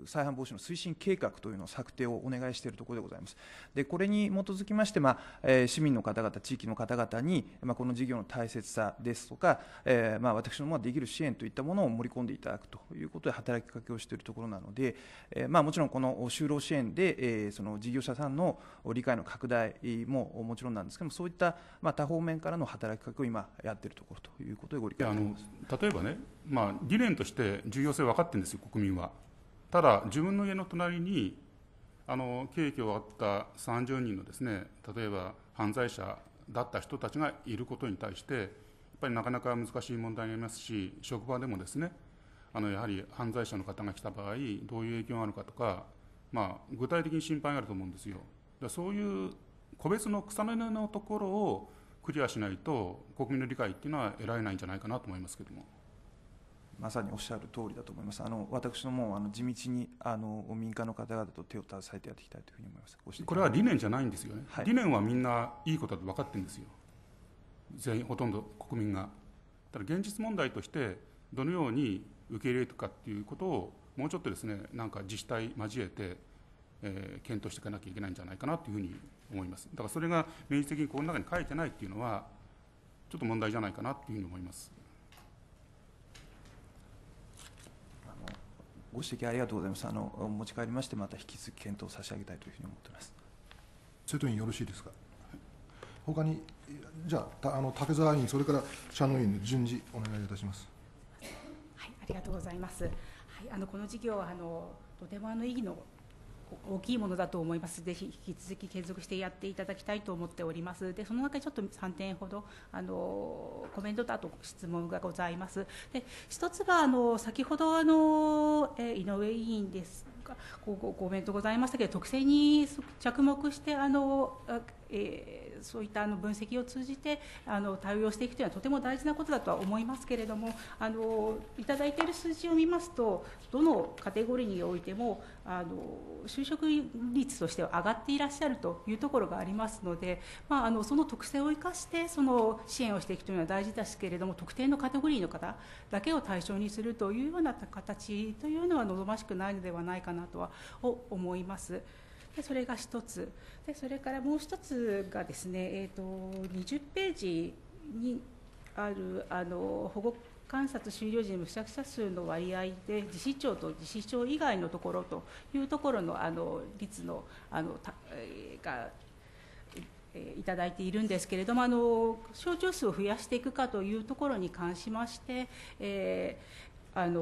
再犯防止の推進計画というのを策定をお願いしているところでございます。でこれに基づきまして、まあえー市民の方々、地域の方々に、まあ、この事業の大切さですとか、えーまあ、私どもができる支援といったものを盛り込んでいただくということで、働きかけをしているところなので、えーまあ、もちろんこの就労支援で、えーその事業者さんの理解の拡大ももちろんなんですけども、そういった、まあ、多方面からの働きかけを今、やっているところということでご理いやあの解いただきます。例えばね、まあ、理念として重要性分かってるんですよ、国民は。ただ、自分の家の隣に、あの刑期を終わった30人のですね、例えば犯罪者だった人たちがいることに対して、やっぱりなかなか難しい問題になりますし、職場でもですね、あのやはり犯罪者の方が来た場合、どういう影響があるかとか、まあ、具体的に心配があると思うんですよ。だそういう個別の草の根のところをクリアしないと、国民の理解っていうのは得られないんじゃないかなと思いますけども。まさにおっしゃる通りだと思います。あの私どもあの地道にあの民間の方々と手を携えてやっていきたいというふうに思います。これは理念じゃないんですよね、はい理念はみんないいことだと分かってるんですよ、全員、ほとんど国民が。ただ現実問題として、どのように受け入れるかっていうことを、もうちょっとですね、なんか自治体交えて、えー検討していかなきゃいけないんじゃないかなというふうに思います。だからそれが明示的にこの中に書いてないっていうのは、ちょっと問題じゃないかなというふうに思います。あのご指摘ありがとうございます。あの持ち帰りましてまた引き続き検討差し上げたいというふうに思っております。瀬戸委員よろしいですか？他にじゃあたあの竹澤委員それから社能委員の順次お願いいたします。はい、ありがとうございます。はい、あのこの事業はあのとてもあの意義の大きいものだと思います。ぜひ引き続き継続してやっていただきたいと思っております。で、その中でちょっと3点ほどあのコメントとあと質問がございます。で、一つはあの先ほどあの、えー井上委員ですがごコメントございましたけど特性に着目してあの、えーそういったあの分析を通じてあの対応していくというのはとても大事なことだとは思いますけれどもあのいただいている数字を見ますとどのカテゴリーにおいてもあの就職率としては上がっていらっしゃるというところがありますので、まあ、あのその特性を生かしてその支援をしていくというのは大事ですけれども特定のカテゴリーの方だけを対象にするというような形というのは望ましくないのではないかなとは思います。でそれが一つ。でそれからもう一つがですね、えー、と20ページにあるあの保護観察終了時の無着者数の割合で自治庁と自治庁以外のところというところのあの率のあのたえーがえーいただいているんですけれどもあの症状数を増やしていくかというところに関しまして、えーあの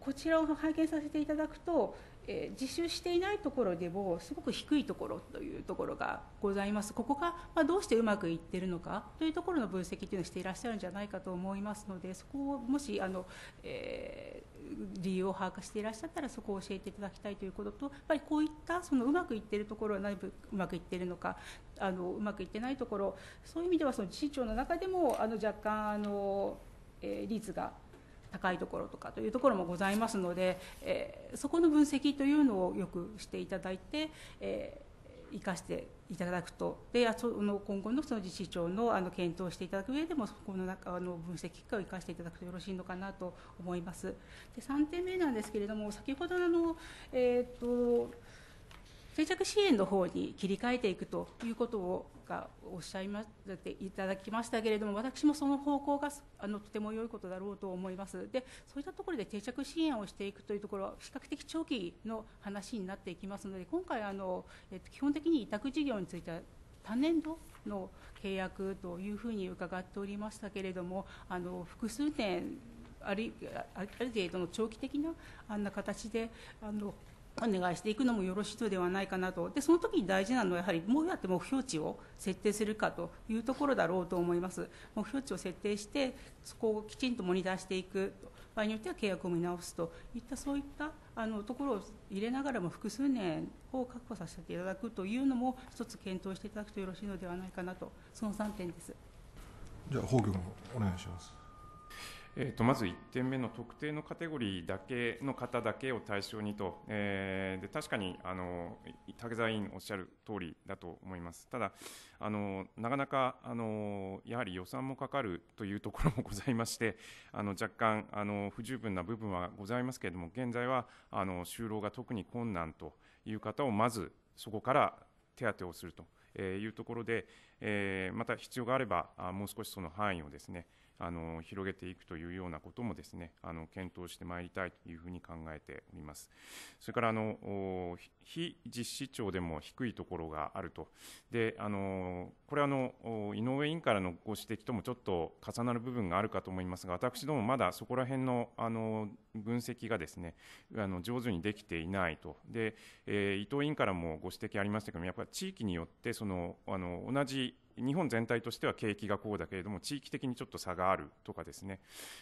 こちらを拝見させていただくと、えー自習していないところでもすごく低いところというところがございます。ここが、まあ、どうしてうまくいっているのかというところの分析というのをしていらっしゃるんじゃないかと思いますのでそこをもしあの、えー理由を把握していらっしゃったらそこを教えていただきたいということとやっぱりこういったそのうまくいっているところは何分うまくいっているのかあのうまくいってないところそういう意味ではその自治庁の中でもあの若干あの、えー率が高いところとかというところもございますので、えーそこの分析というのをよくしていただいて、えー生かしていただくとでその今後のその自治庁のあの検討をしていただく上でもそこの中の分析結果を生かしていただくとよろしいのかなと思います。で3点目なんですけれども先ほどあの、えー、と定着支援の方に切り替えていくということをがおっしゃいまっていただきましたけれども、私もその方向があのとても良いことだろうと思います。で、そういったところで定着支援をしていくというところは比較的長期の話になっていきますので、今回あのえっと基本的に委託事業については単年度の契約というふうに伺っておりましたけれども、あの複数年あるある程度の長期的なあんな形であのお願いしていくのもよろしいのではないかなと、でその時に大事なのは、やはりどうやって目標値を設定するかというところだろうと思います。目標値を設定して、そこをきちんとモニターしていく、場合によっては契約を見直すといった、そういったあのところを入れながらも、複数年を確保させていただくというのも、一つ検討していただくとよろしいのではないかなと、その3点です。じゃあ法局のお願いします。えー、とまず1点目の特定のカテゴリーだけの方だけを対象にと、えー、で確かにあの竹澤委員おっしゃる通りだと思います。ただあのなかなかあのやはり予算もかかるというところもございまして あの若干あの不十分な部分はございますけれども現在はあの就労が特に困難という方をまずそこから手当をするというところで、えー、また必要があればもう少しその範囲をですねあの広げていくというようなこともですねあの検討してまいりたいというふうに考えております。それからあの非実施庁でも低いところがあると、であのこれはあの井上委員からのご指摘ともちょっと重なる部分があるかと思いますが、私どもまだそこら辺のあの分析がですねあの上手にできていないと、でえー、伊藤委員からもご指摘ありましたけども、やっぱり地域によってそのあの同じ日本全体としては景気がこうだけれども、地域的にちょっと差があるとかですね、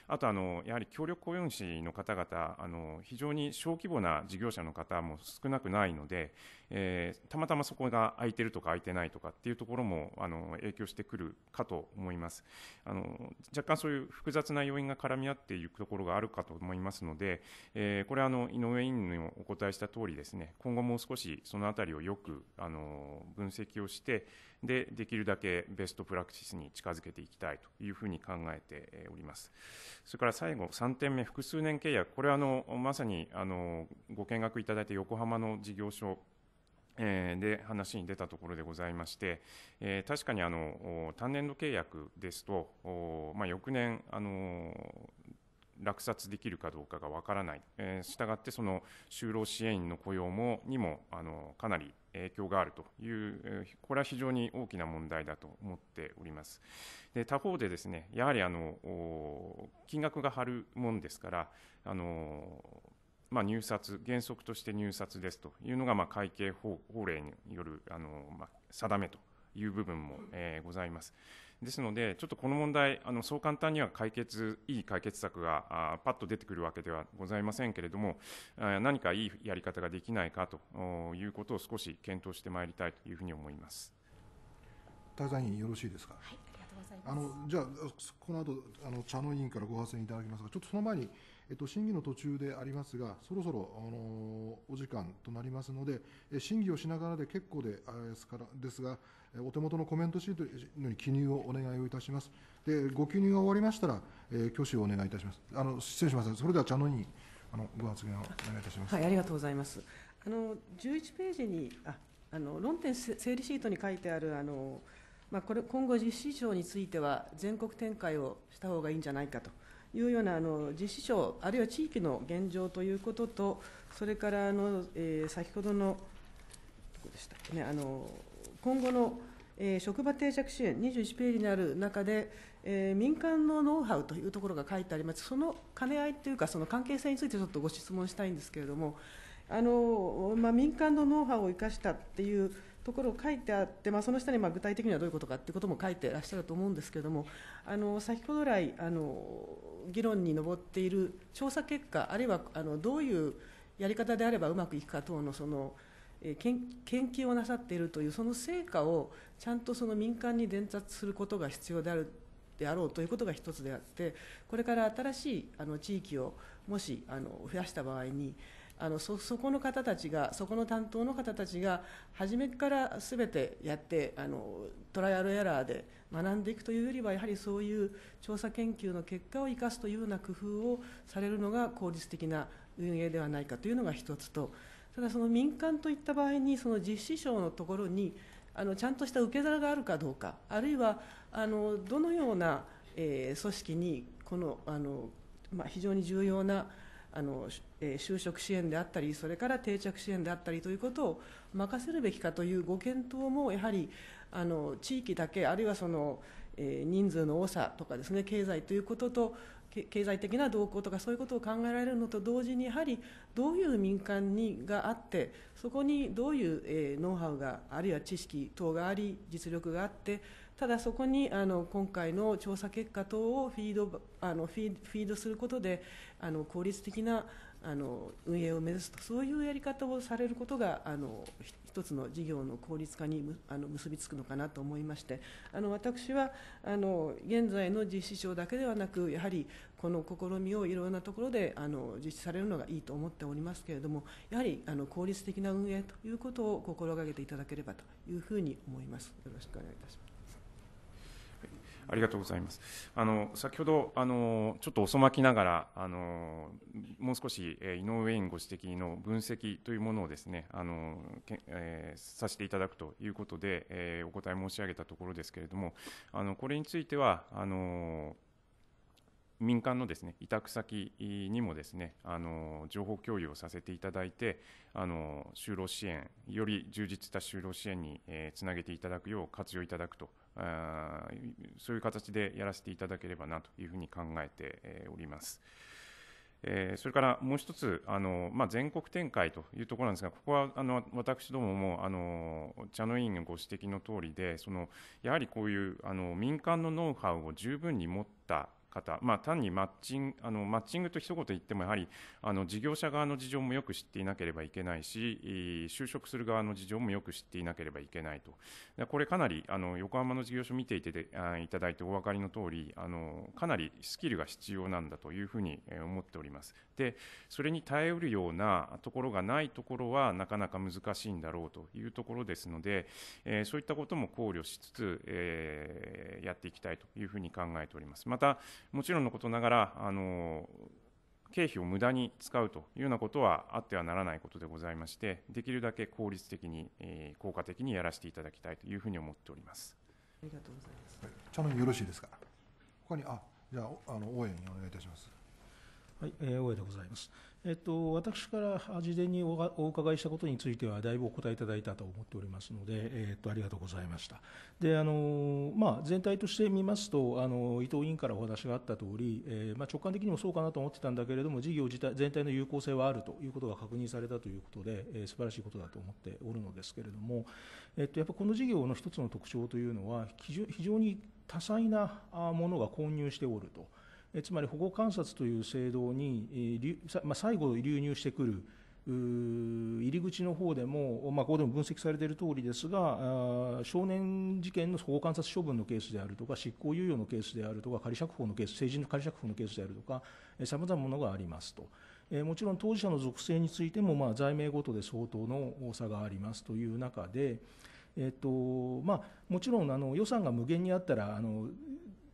あとあの、やはり協力雇用主の方々あの、非常に小規模な事業者の方も少なくないので、えー、たまたまそこが空いてるとか空いてないとかっていうところもあの影響してくるかと思います。あの若干そういう複雑な要因が絡み合っていくところがあるかと思いますので、えー、これはあの井上委員にお答えした通りですね、今後もう少しそのあたりをよくあの分析をして、でできるだけベストプラクティスに近づけていきたいというふうに考えております。それから最後、3点目、複数年契約、これはあのまさにあのご見学いただいた横浜の事業所で話に出たところでございまして、え、確かにあの単年度契約ですと、まあ、翌年あの落札できるかどうかがわからない、えー、したがってその就労支援員の雇用もにもあのかなり影響があるという、これは非常に大きな問題だと思っております。で他方でですね、やはりあの金額が張るもんですから、あのまあ、入札、原則として入札ですというのが、まあ、会計法令によるあの、まあ、定めという部分も、えー、ございます。ですので、ちょっとこの問題、あのそう簡単には解決、いい解決策があパッと出てくるわけではございませんけれども、あ何かいいやり方ができないかということを少し検討してまいりたいというふうに思います高田委員、よろしいですか？はい、ありがとうございます。あのじゃあ、この後あの茶の委員からご発言いただきますが、ちょっとその前に、えっと、審議の途中でありますが、そろそろあのお時間となりますので、え審議をしながらで結構でですからですが、お手元のコメントシートに記入をお願いをいたします。で、ご記入が終わりましたら、えー、挙手をお願いいたします。あの失礼します。それでは茶のにあのご発言をお願いいたします。はい、ありがとうございます。あの11ページにああの論点整理シートに書いてあるあのまあこれ今後実施省については全国展開をした方がいいんじゃないかと。いうようなあの実施省、あるいは地域の現状ということと、それからあの、えー、先ほどの、どこでしたっけね、あの今後の、えー、職場定着支援、21ページにある中で、えー、民間のノウハウというところが書いてあります、その兼ね合いというか、その関係性についてちょっとご質問したいんですけれども、あのまあ、民間のノウハウを生かしたっていうところを書いてあって、まあ、その下にまあ具体的にはどういうことかということも書いていらっしゃると思うんですけれども、あの先ほど来あの、議論に上っている調査結果、あるいはあのどういうやり方であればうまくいくか等のその、え研究をなさっているというその成果をちゃんとその民間に伝達することが必要であるであろうということが一つであってこれから新しいあの地域をもしあの増やした場合にあのそそこの方たちがそこの担当の方たちが初めからすべてやってあのトライアルエラーで学んでいくというよりはやはりそういう調査研究の結果を生かすというような工夫をされるのが効率的な運営ではないかというのが一つと。ただその民間といった場合にその実施省のところにあのちゃんとした受け皿があるかどうかあるいはあのどのような、えー、組織にこのあの、まあ、非常に重要なあの、えー、就職支援であったりそれから定着支援であったりということを任せるべきかというご検討もやはりあの地域だけあるいはその、えー、人数の多さとかですね経済ということと経済的な動向とかそういうことを考えられるのと同時にやはりどういう民間にがあってそこにどういう、えー、ノウハウがあるいは知識等があり実力があってただそこにあの今回の調査結果等をフィードあのフィフィードすることであの効率的なあの運営を目指すと、そういうやり方をされることが、あの一つの事業の効率化にむあの結びつくのかなと思いまして、あの私はあの現在の実施庁だけではなく、やはりこの試みをいろいろなところであの実施されるのがいいと思っておりますけれども、やはりあの効率的な運営ということを心がけていただければというふうに思います。よろしくお願いいたします。ありがとうございます。あの先ほどあのちょっと遅まきながらあのもう少し、えー、井上委員ご指摘の分析というものをですねあのけ、えー、させていただくということで、えー、お答え申し上げたところですけれども、あのこれについてはあの民間のですね委託先にもですねあの情報共有をさせていただいてあの就労支援より充実した就労支援に、えー、つなげていただくよう活用いただくとそういう形でやらせていただければなというふうに考えて、おります。え、それからもう一つ、あのまあ、全国展開というところなんですが、ここはあの私どももあの茶の委員のご指摘の通りで、そのやはりこういうあの民間のノウハウを十分に持った方、まあ、単にマッチンあのマッチングと一言言っても、やはりあの事業者側の事情もよく知っていなければいけないし、就職する側の事情もよく知っていなければいけないと、これ、かなりあの横浜の事業所見ていてであいただいてお分かりの通りあの、かなりスキルが必要なんだというふうに思っております。でそれに耐えうるようなところがないところは、なかなか難しいんだろうというところですので、えー、そういったことも考慮しつつ、えー、やっていきたいというふうに考えております。またもちろんのことながら、あの経費を無駄に使うというようなことはあってはならないことでございまして、できるだけ効率的に、えー、効果的にやらせていただきたいというふうに思っております。ありがとうございます。茶のよろしいですか？他にあじゃああの応援お願いいたします。はい、えー、大江でございます。えっと、私から事前にお伺いしたことについては、だいぶお答えいただいたと思っておりますので、えっと、ありがとうございました。で、あの、まあ、全体として見ますと、あの、伊藤委員からお話があった通り、えー、まあ、直感的にもそうかなと思ってたんだけれども、事業自体、全体の有効性はあるということが確認されたということで、えー、素晴らしいことだと思っておるのですけれども、えっと、やっぱこの事業の一つの特徴というのは、非常に多彩なものが混入しておると。えつまり保護観察という制度に、まあ、最後流入してくる入り口の方でも、まあ、ここでも分析されている通りですが、少年事件の保護観察処分のケースであるとか、執行猶予のケースであるとか、仮釈放のケース、成人の仮釈放のケースであるとか、さまざまなものがありますと。えもちろん当事者の属性についても、まあ、罪名ごとで相当の差がありますという中で、えっとまあ、もちろんあの予算が無限にあったらあの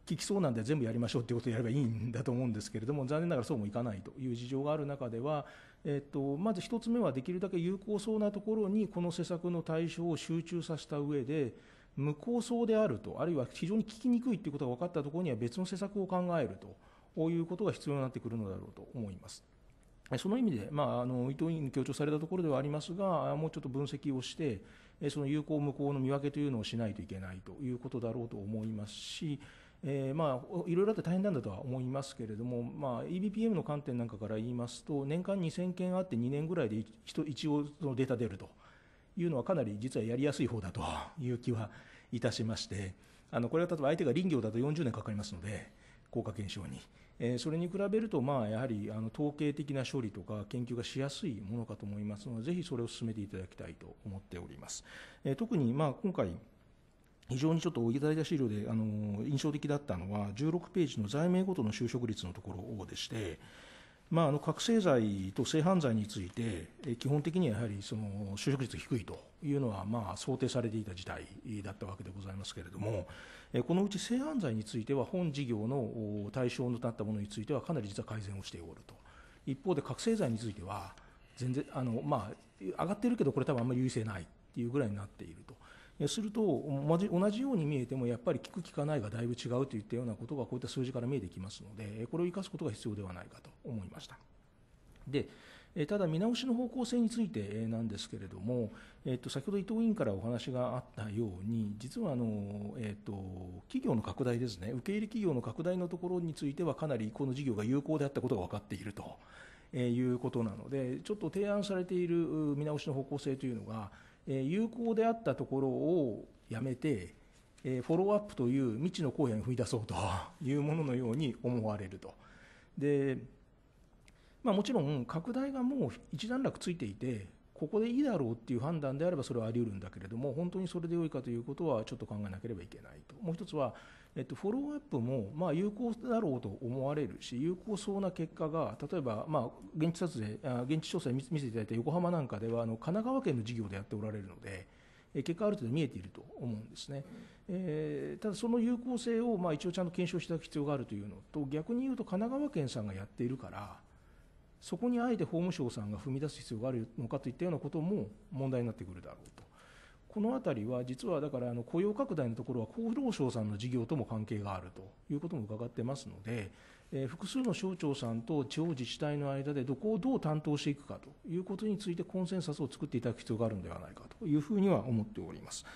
聞きそうなんで全部やりましょうということをやればいいんだと思うんですけれども、残念ながらそうもいかないという事情がある中では、えっと、まず1つ目はできるだけ有効そうなところにこの施策の対象を集中させた上で、無効そうであると、あるいは非常に聞きにくいということが分かったところには別の施策を考えるということが必要になってくるのだろうと思います。その意味で、まあ、あの伊藤委員に強調されたところではありますが、もうちょっと分析をして、その有効無効の見分けというのをしないといけないということだろうと思いますし、えー、まあ、いろいろあって大変なんだとは思いますけれども、まあ、EBPM の観点なんかから言いますと、年間2000件あって2年ぐらいで一応のデータ出るというのは、かなり実はやりやすい方だという気はいたしまして、あのこれは例えば相手が林業だと40年かかりますので、効果検証に。えー、それに比べると、まあ、やはりあの統計的な処理とか研究がしやすいものかと思いますので、ぜひそれを進めていただきたいと思っております。えー、特に、まあ、今回、非常にちょっといただいた資料であの印象的だったのは、16ページの罪名ごとの就職率のところでして、まあ、あの覚醒剤と性犯罪について、基本的にはやはりその就職率低いというのは、まあ、想定されていた事態だったわけでございますけれども、このうち性犯罪については、本事業の対象となったものについては、かなり実は改善をしておると、一方で覚醒剤については、全然あの、まあ、上がってるけど、これ、多分あんまり優位性ないっていうぐらいになっていると。すると同じように見えてもやっぱり効く効かないがだいぶ違うといったようなことがこういった数字から見えてきますのでこれを生かすことが必要ではないかと思いました。でただ、見直しの方向性についてなんですけれども、えっと、先ほど伊藤委員からお話があったように、実はあの、えっと、企業の拡大ですね、受け入れ企業の拡大のところについては、かなりこの事業が有効であったことが分かっているということなので、ちょっと提案されている見直しの方向性というのが、有効であったところをやめて、フォローアップという未知の荒野に踏み出そうと いうもののように思われると。でまあ、もちろん拡大がもう一段落ついていて、ここでいいだろうっていう判断であればそれはあり得るんだけれども、本当にそれで良いかということはちょっと考えなければいけないと。もう一つは、えっと、フォローアップもまあ有効だろうと思われるし、有効そうな結果が、例えば、まあ、現地撮影、現地調査見せていただいた横浜なんかでは、あの神奈川県の事業でやっておられるので、結果、ある程度見えていると思うんですね。えー、ただ、その有効性をまあ一応ちゃんと検証していただく必要があるというのと、逆に言うと、神奈川県さんがやっているから、そこにあえて法務省さんが踏み出す必要があるのかといったようなことも問題になってくるだろうと。このあたりは、実はだからあの雇用拡大のところは厚労省さんの事業とも関係があるということも伺ってますので、えー、複数の省庁さんと地方自治体の間でどこをどう担当していくかということについてコンセンサスを作っていただく必要があるのではないかというふうには思っております。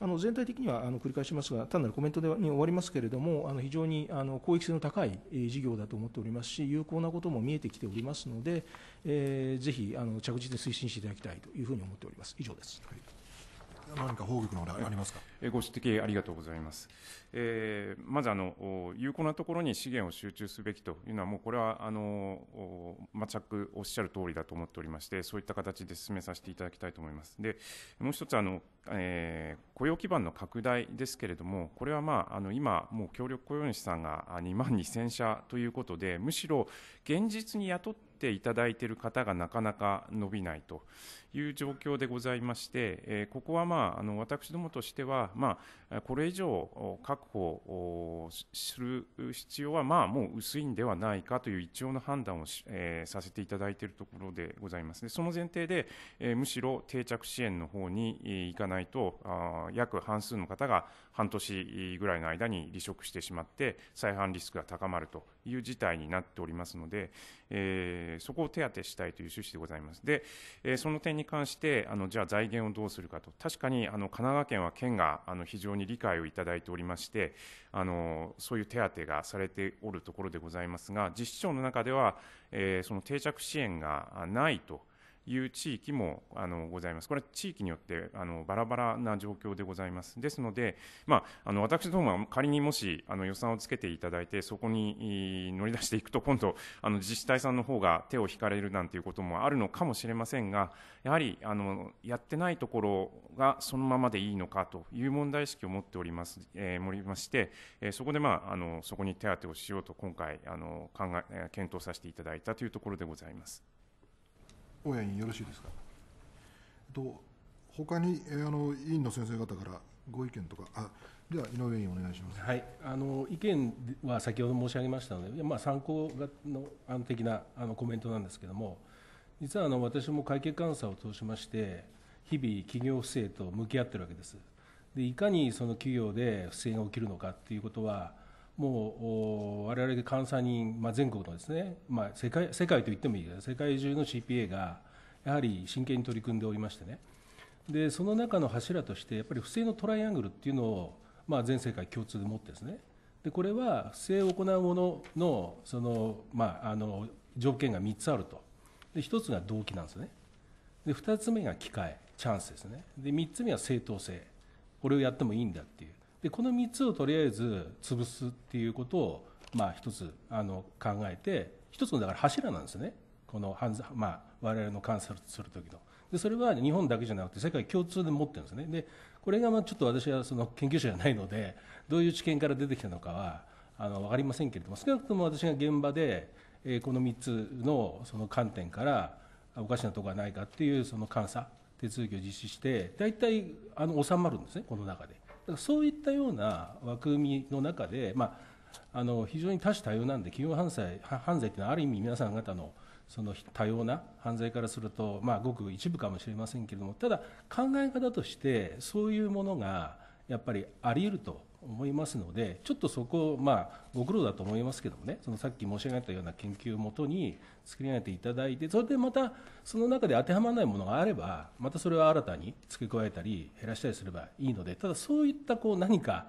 あの全体的にはあの繰り返しますが、単なるコメントでに終わりますけれども、あの非常にあの公益性の高い事業だと思っておりますし、有効なことも見えてきておりますので、えー、ぜひあの着実に推進していただきたいというふうに思っております。以上です。はい何か法局のありますか？ご指摘ありがとうございます。えー、まずあの有効なところに資源を集中すべきというのはもうこれはあの全くおっしゃる通りだと思っておりまして、そういった形で進めさせていただきたいと思います。で、もう一つあの、えー、雇用基盤の拡大ですけれども、これはまああの今もう協力雇用主さんが2万2000社ということで、むしろ現実に雇っていただいている方がなかなか伸びないと。いう状況でございまして、えここは、まあ、あの私どもとしては、まあ、これ以上確保する必要は、まあ、もう薄いんではないかという一応の判断を、させていただいているところでございます。でその前提で、え、むしろ定着支援の方に行かないと、あ約半数の方が半年ぐらいの間に離職してしまって、再犯リスクが高まるという事態になっておりますので、え、そこを手当てしたいという趣旨でございます。で、え、その点に関して、あのじゃあ財源をどうするかと、確かにあの神奈川県は県があの非常に理解をいただいておりまして、あのそういう手当がされておるところでございますが、実施庁の中では、えー、その定着支援がないと。いう地域もあのございます。これは地域によってあのバラバラな状況でございます。ですので、まあ、あの私どもは仮にもしあの予算をつけていただいて、そこに乗り出していくと、今度、あの自治体さんの方が手を引かれるなんていうこともあるのかもしれませんが、やはりあのやってないところがそのままでいいのかという問題意識を持っております、えー、りまして、えー、そこで、まあ、あのそこに手当てをしようと、今回あの考え、検討させていただいたというところでございます。大谷委員よろしいですか？えっと他に、えー、あの委員の先生方からご意見とか、あでは井上委員お願いします。はい、あの意見は先ほど申し上げましたので、まあ参考のあの的なあのコメントなんですけれども、実はあの私も会計監査を通しまして日々企業不正と向き合ってるわけです。でいかにその企業で不正が起きるのかっていうことは。もう我々監査人、まあ、全国のですね、まあ、世界世界と言ってもいいです。世界中の CPA がやはり真剣に取り組んでおりましてね。でその中の柱としてやっぱり不正のトライアングルっていうのを、まあ、全世界共通で持ってですね。でこれは不正を行う者のその、まあ、あの条件が3つあると。で1つが動機なんですね。で2つ目が機会チャンスですね。で3つ目は正当性。これをやってもいいんだっていう。でこの3つをとりあえず潰すっていうことを、まあ、一つあの考えて一つのだから柱なんですね。この犯罪、まあ、我々の監査する時の。でそれは日本だけじゃなくて世界共通で持ってるんですね。でこれがまあちょっと私はその研究者じゃないのでどういう知見から出てきたのかはあの分かりませんけれども少なくとも私が現場で、えー、この3つのその観点からおかしなところはないかっていうその監査手続きを実施して大体あの収まるんですねこの中で。からそういったような枠組みの中で、まあ、あの非常に多種多様なんで、企業犯罪犯罪というのは、ある意味、皆さん方のその多様な犯罪からすると、まあ、ごく一部かもしれませんけれども、ただ、考え方として、そういうものがやっぱりあり得ると思いますので、ちょっとそこ、まあ、ご苦労だと思いますけどもね、そのさっき申し上げたような研究をもとに作り上げていただいて、それでまたその中で当てはまらないものがあれば、またそれを新たに付け加えたり、減らしたりすればいいので、ただそういったこう何か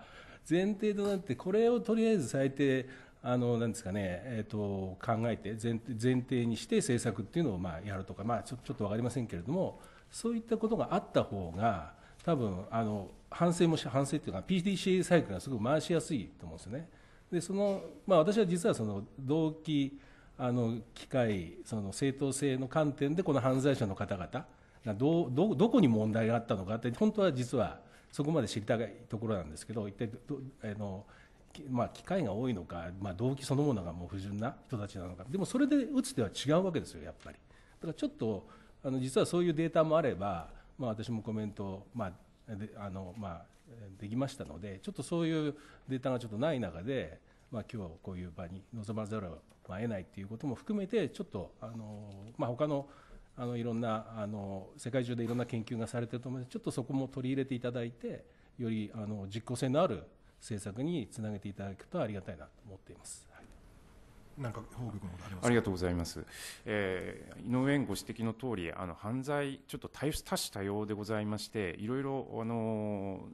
前提となって、これをとりあえず最低、あのなんですかね、えーと、考えて前前提にして政策っていうのをまあやるとか、まあ、ちょちょっと分かりませんけれども、そういったことがあった方が、多分あの反省もし反省っていうか PDCA サイクルがすごく回しやすいと思うんですよね。でそのまあ、私は実はその動機あの機会、その正当性の観点で、この犯罪者の方々がどどどこに問題があったのかって、本当は実はそこまで知りたいところなんですけど、一体どあの、まあ、機会が多いのか、まあ、動機そのものがもう不純な人たちなのか、でもそれで打つ手は違うわけですよ、やっぱり。だからちょっと、あの実はそういうデータもあれば、まあ、私もコメント、まあであのまあ、できましたので、ちょっとそういうデータがちょっとない中で、まあ今日こういう場に臨まざるを得ないということも含めて、ちょっとあの、まあ、他のあのいろんなあの世界中でいろんな研究がされていると思うので、ちょっとそこも取り入れていただいて、よりあの実効性のある政策につなげていただくとありがたいなと思っています。なんか報告のありますありがとうございます。えー、井上ご指摘の通り、あの犯罪ちょっと多種多様でございまして、いろいろあの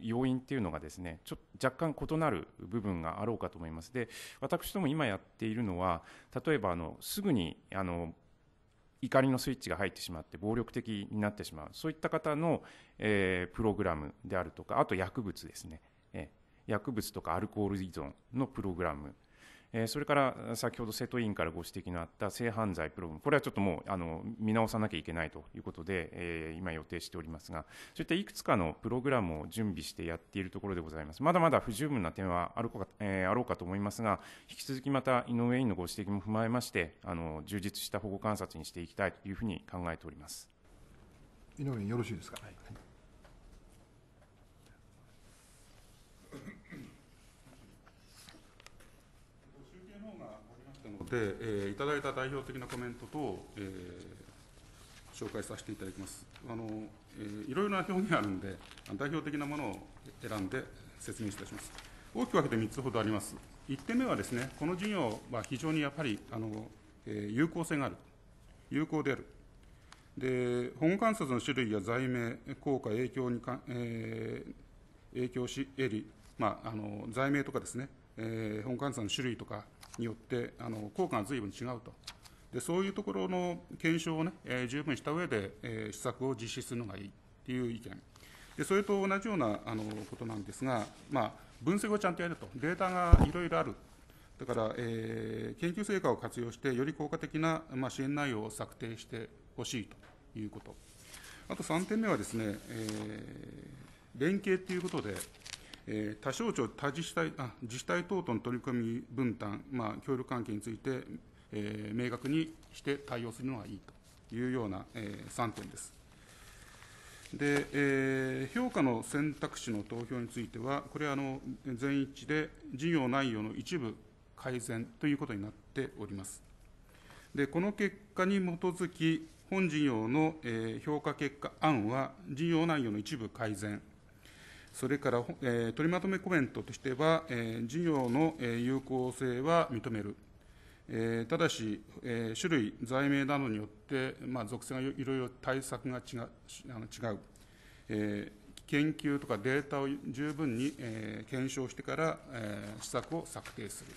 要因っていうのがですね、ちょ若干異なる部分があろうかと思います。で、私ども今やっているのは、例えばあのすぐにあの怒りのスイッチが入ってしまって暴力的になってしまう、そういった方の、えー、プログラムであるとか、あと薬物ですね、えー、薬物とかアルコール依存のプログラム、それから先ほど瀬戸委員からご指摘のあった性犯罪プログラム、これはちょっともうあの見直さなきゃいけないということで、えー、今予定しておりますが、そういったいくつかのプログラムを準備してやっているところでございます。まだまだ不十分な点はあるか、えー、あろうかと思いますが、引き続きまた井上委員のご指摘も踏まえまして、あの充実した保護観察にしていきたいというふうに考えております。井上委員よろしいですか？はいで、えー、いただいた代表的なコメントと、えー、紹介させていただきます。あのえー、いろいろな表現があるんで、代表的なものを選んで説明いたします。大きく分けて3つほどあります。1点目はですね、この事業は非常にやっぱりあの、えー、有効性がある、有効である。で保護観察の種類や罪名、効果、影響にか、えー、影響し得り、まあ、あの罪名とかですね、えー、保護観察の種類とか、によってあの効果が随分違うと。でそういうところの検証をね、えー、十分した上で、えー、施策を実施するのがいいという意見。でそれと同じようなあのことなんですが、まあ、分析をちゃんとやると、データがいろいろある、だから、えー、研究成果を活用して、より効果的な、まあ、支援内容を策定してほしいということ。あと3点目はですね、えー、連携ということで、他省庁、他自治体あ自治体等との取り組み分担、まあ、協力関係について、えー、明確にして対応するのがいいというような、えー、3点です。で、えー、評価の選択肢の投票については、これはあの全一致で事業内容の一部改善ということになっております。でこの結果に基づき、本事業の、えー、評価結果案は、事業内容の一部改善、それから、えー、取りまとめコメントとしては、えー、事業の、えー、有効性は認める、えー、ただし、えー、種類、罪名などによって、まあ、属性がいろいろ対策が違うあの違う、えー、研究とかデータを十分に、えー、検証してから、えー、施策を策定する。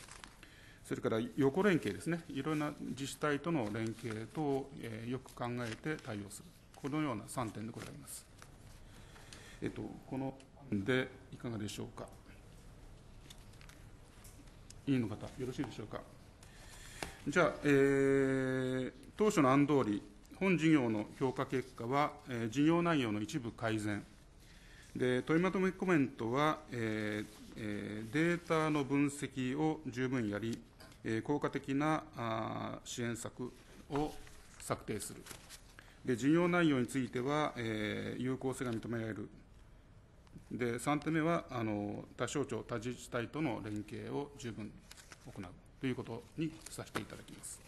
それから横連携ですね、いろんな自治体との連携等を、え、よく考えて対応する、このような3点でございます。えっと、このでいかがでしょうか？委員の方、よろしいでしょうか？じゃあ、えー、当初の案通り、本事業の評価結果は、えー、事業内容の一部改善、で問いまとめコメントは、えーえー、データの分析を十分やり、えー、効果的なあ支援策を策定する。で事業内容については、えー、有効性が認められるで3点目はあの他省庁、他自治体との連携を十分行うということにさせていただきます。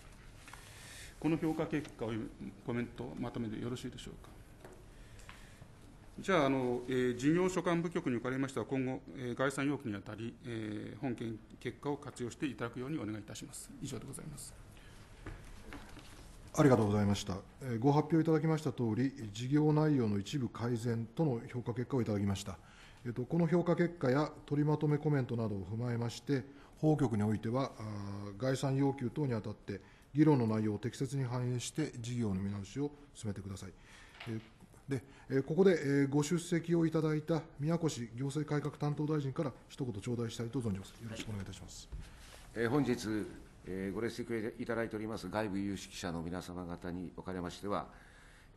この評価結果をコメントまとめてよろしいでしょうか。じゃあ、あのえー、事業所管部局におかれましては、今後、えー、概算要求にあたり、えー、本件結果を活用していただくようにお願いいたします。以上でございます。ありがとうございました。えご発表いただきましたとおり、事業内容の一部改善との評価結果をいただきました。えっと、この評価結果や取りまとめコメントなどを踏まえまして、法局においては、概算要求等にあたって、議論の内容を適切に反映して、事業の見直しを進めてください。でここでご出席をいただいた宮越行政改革担当大臣から一言頂戴したいと存じます。よろしくお願いいたします。え本日、えーご列席いただいております外部有識者の皆様方におかれましては、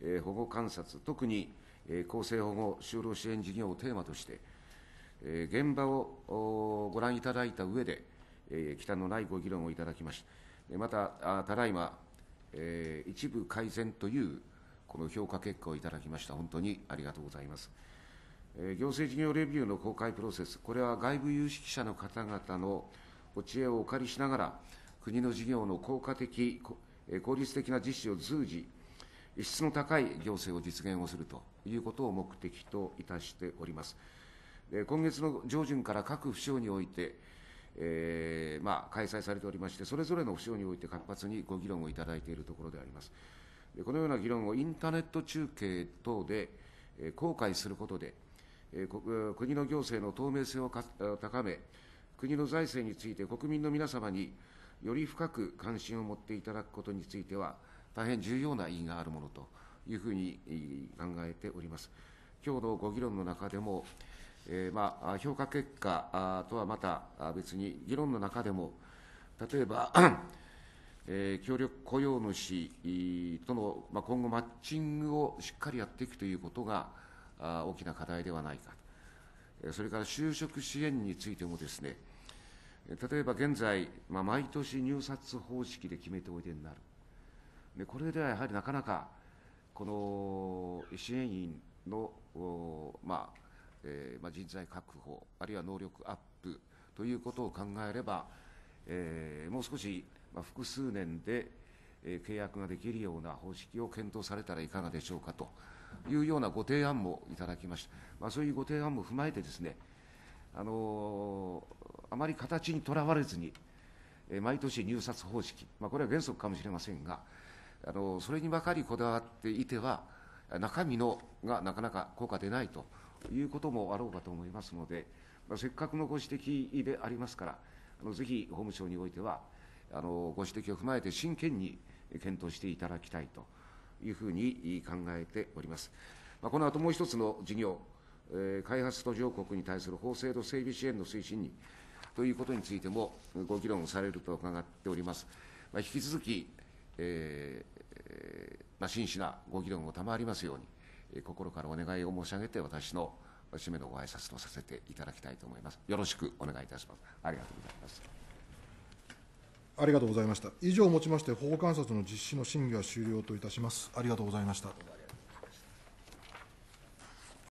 えー保護観察、特に、えー厚生保護就労支援事業をテーマとして、えー現場をご覧いただいた上で、えー忌憚のないご議論をいただきました。また、あただいま、えー一部改善というこの評価結果をいただきました。本当にありがとうございます。えー行政事業レビューの公開プロセス、これは外部有識者の方々のお知恵をお借りしながら、国の事業の効果的、効率的な実施を通じ、質の高い行政を実現をするということを目的といたしております。今月の上旬から各府省において、えーまあ、開催されておりまして、それぞれの府省において活発にご議論をいただいているところであります。このような議論をインターネット中継等で、公開することで、国の行政の透明性を高め、国の財政について国民の皆様により深く関心を持っていただくことについては、大変重要な意義があるものというふうに考えております。今日のご議論の中でも、えーまあ、評価結果とはまた別に議論の中でも、例えば、えー協力雇用主との、まあ、今後、マッチングをしっかりやっていくということが大きな課題ではないか、それから就職支援についてもですね、例えば現在、まあ、毎年入札方式で決めておいでになる、でこれではやはりなかなか、この支援員の、まあえーまあ、人材確保、あるいは能力アップということを考えれば、えーもう少し、まあ、複数年で、えー契約ができるような方式を検討されたらいかがでしょうかというようなご提案もいただきました、まあ、そういうご提案も踏まえてですね、あのーあまり形にとらわれずに、えー毎年入札方式、まあ、これは原則かもしれませんが、あのそれにばかりこだわっていては、中身のがなかなか効果出ないということもあろうかと思いますので、まあ、せっかくのご指摘でありますから、あのぜひ法務省においては、あのご指摘を踏まえて真剣に検討していただきたいというふうに考えております。まあ、この後もう一つの事業、えー開発途上国に対する法制度整備支援の推進にということについてもご議論されると伺っております。まあ、引き続き、えーえーまあ、真摯なご議論を賜りますように、えー心からお願いを申し上げて、私の締めのご挨拶とさせていただきたいと思います。よろしくお願いいたします。ありがとうございます。ありがとうございました。以上をもちまして、保護観察の実施の審議は終了といたします。ありがとうございました。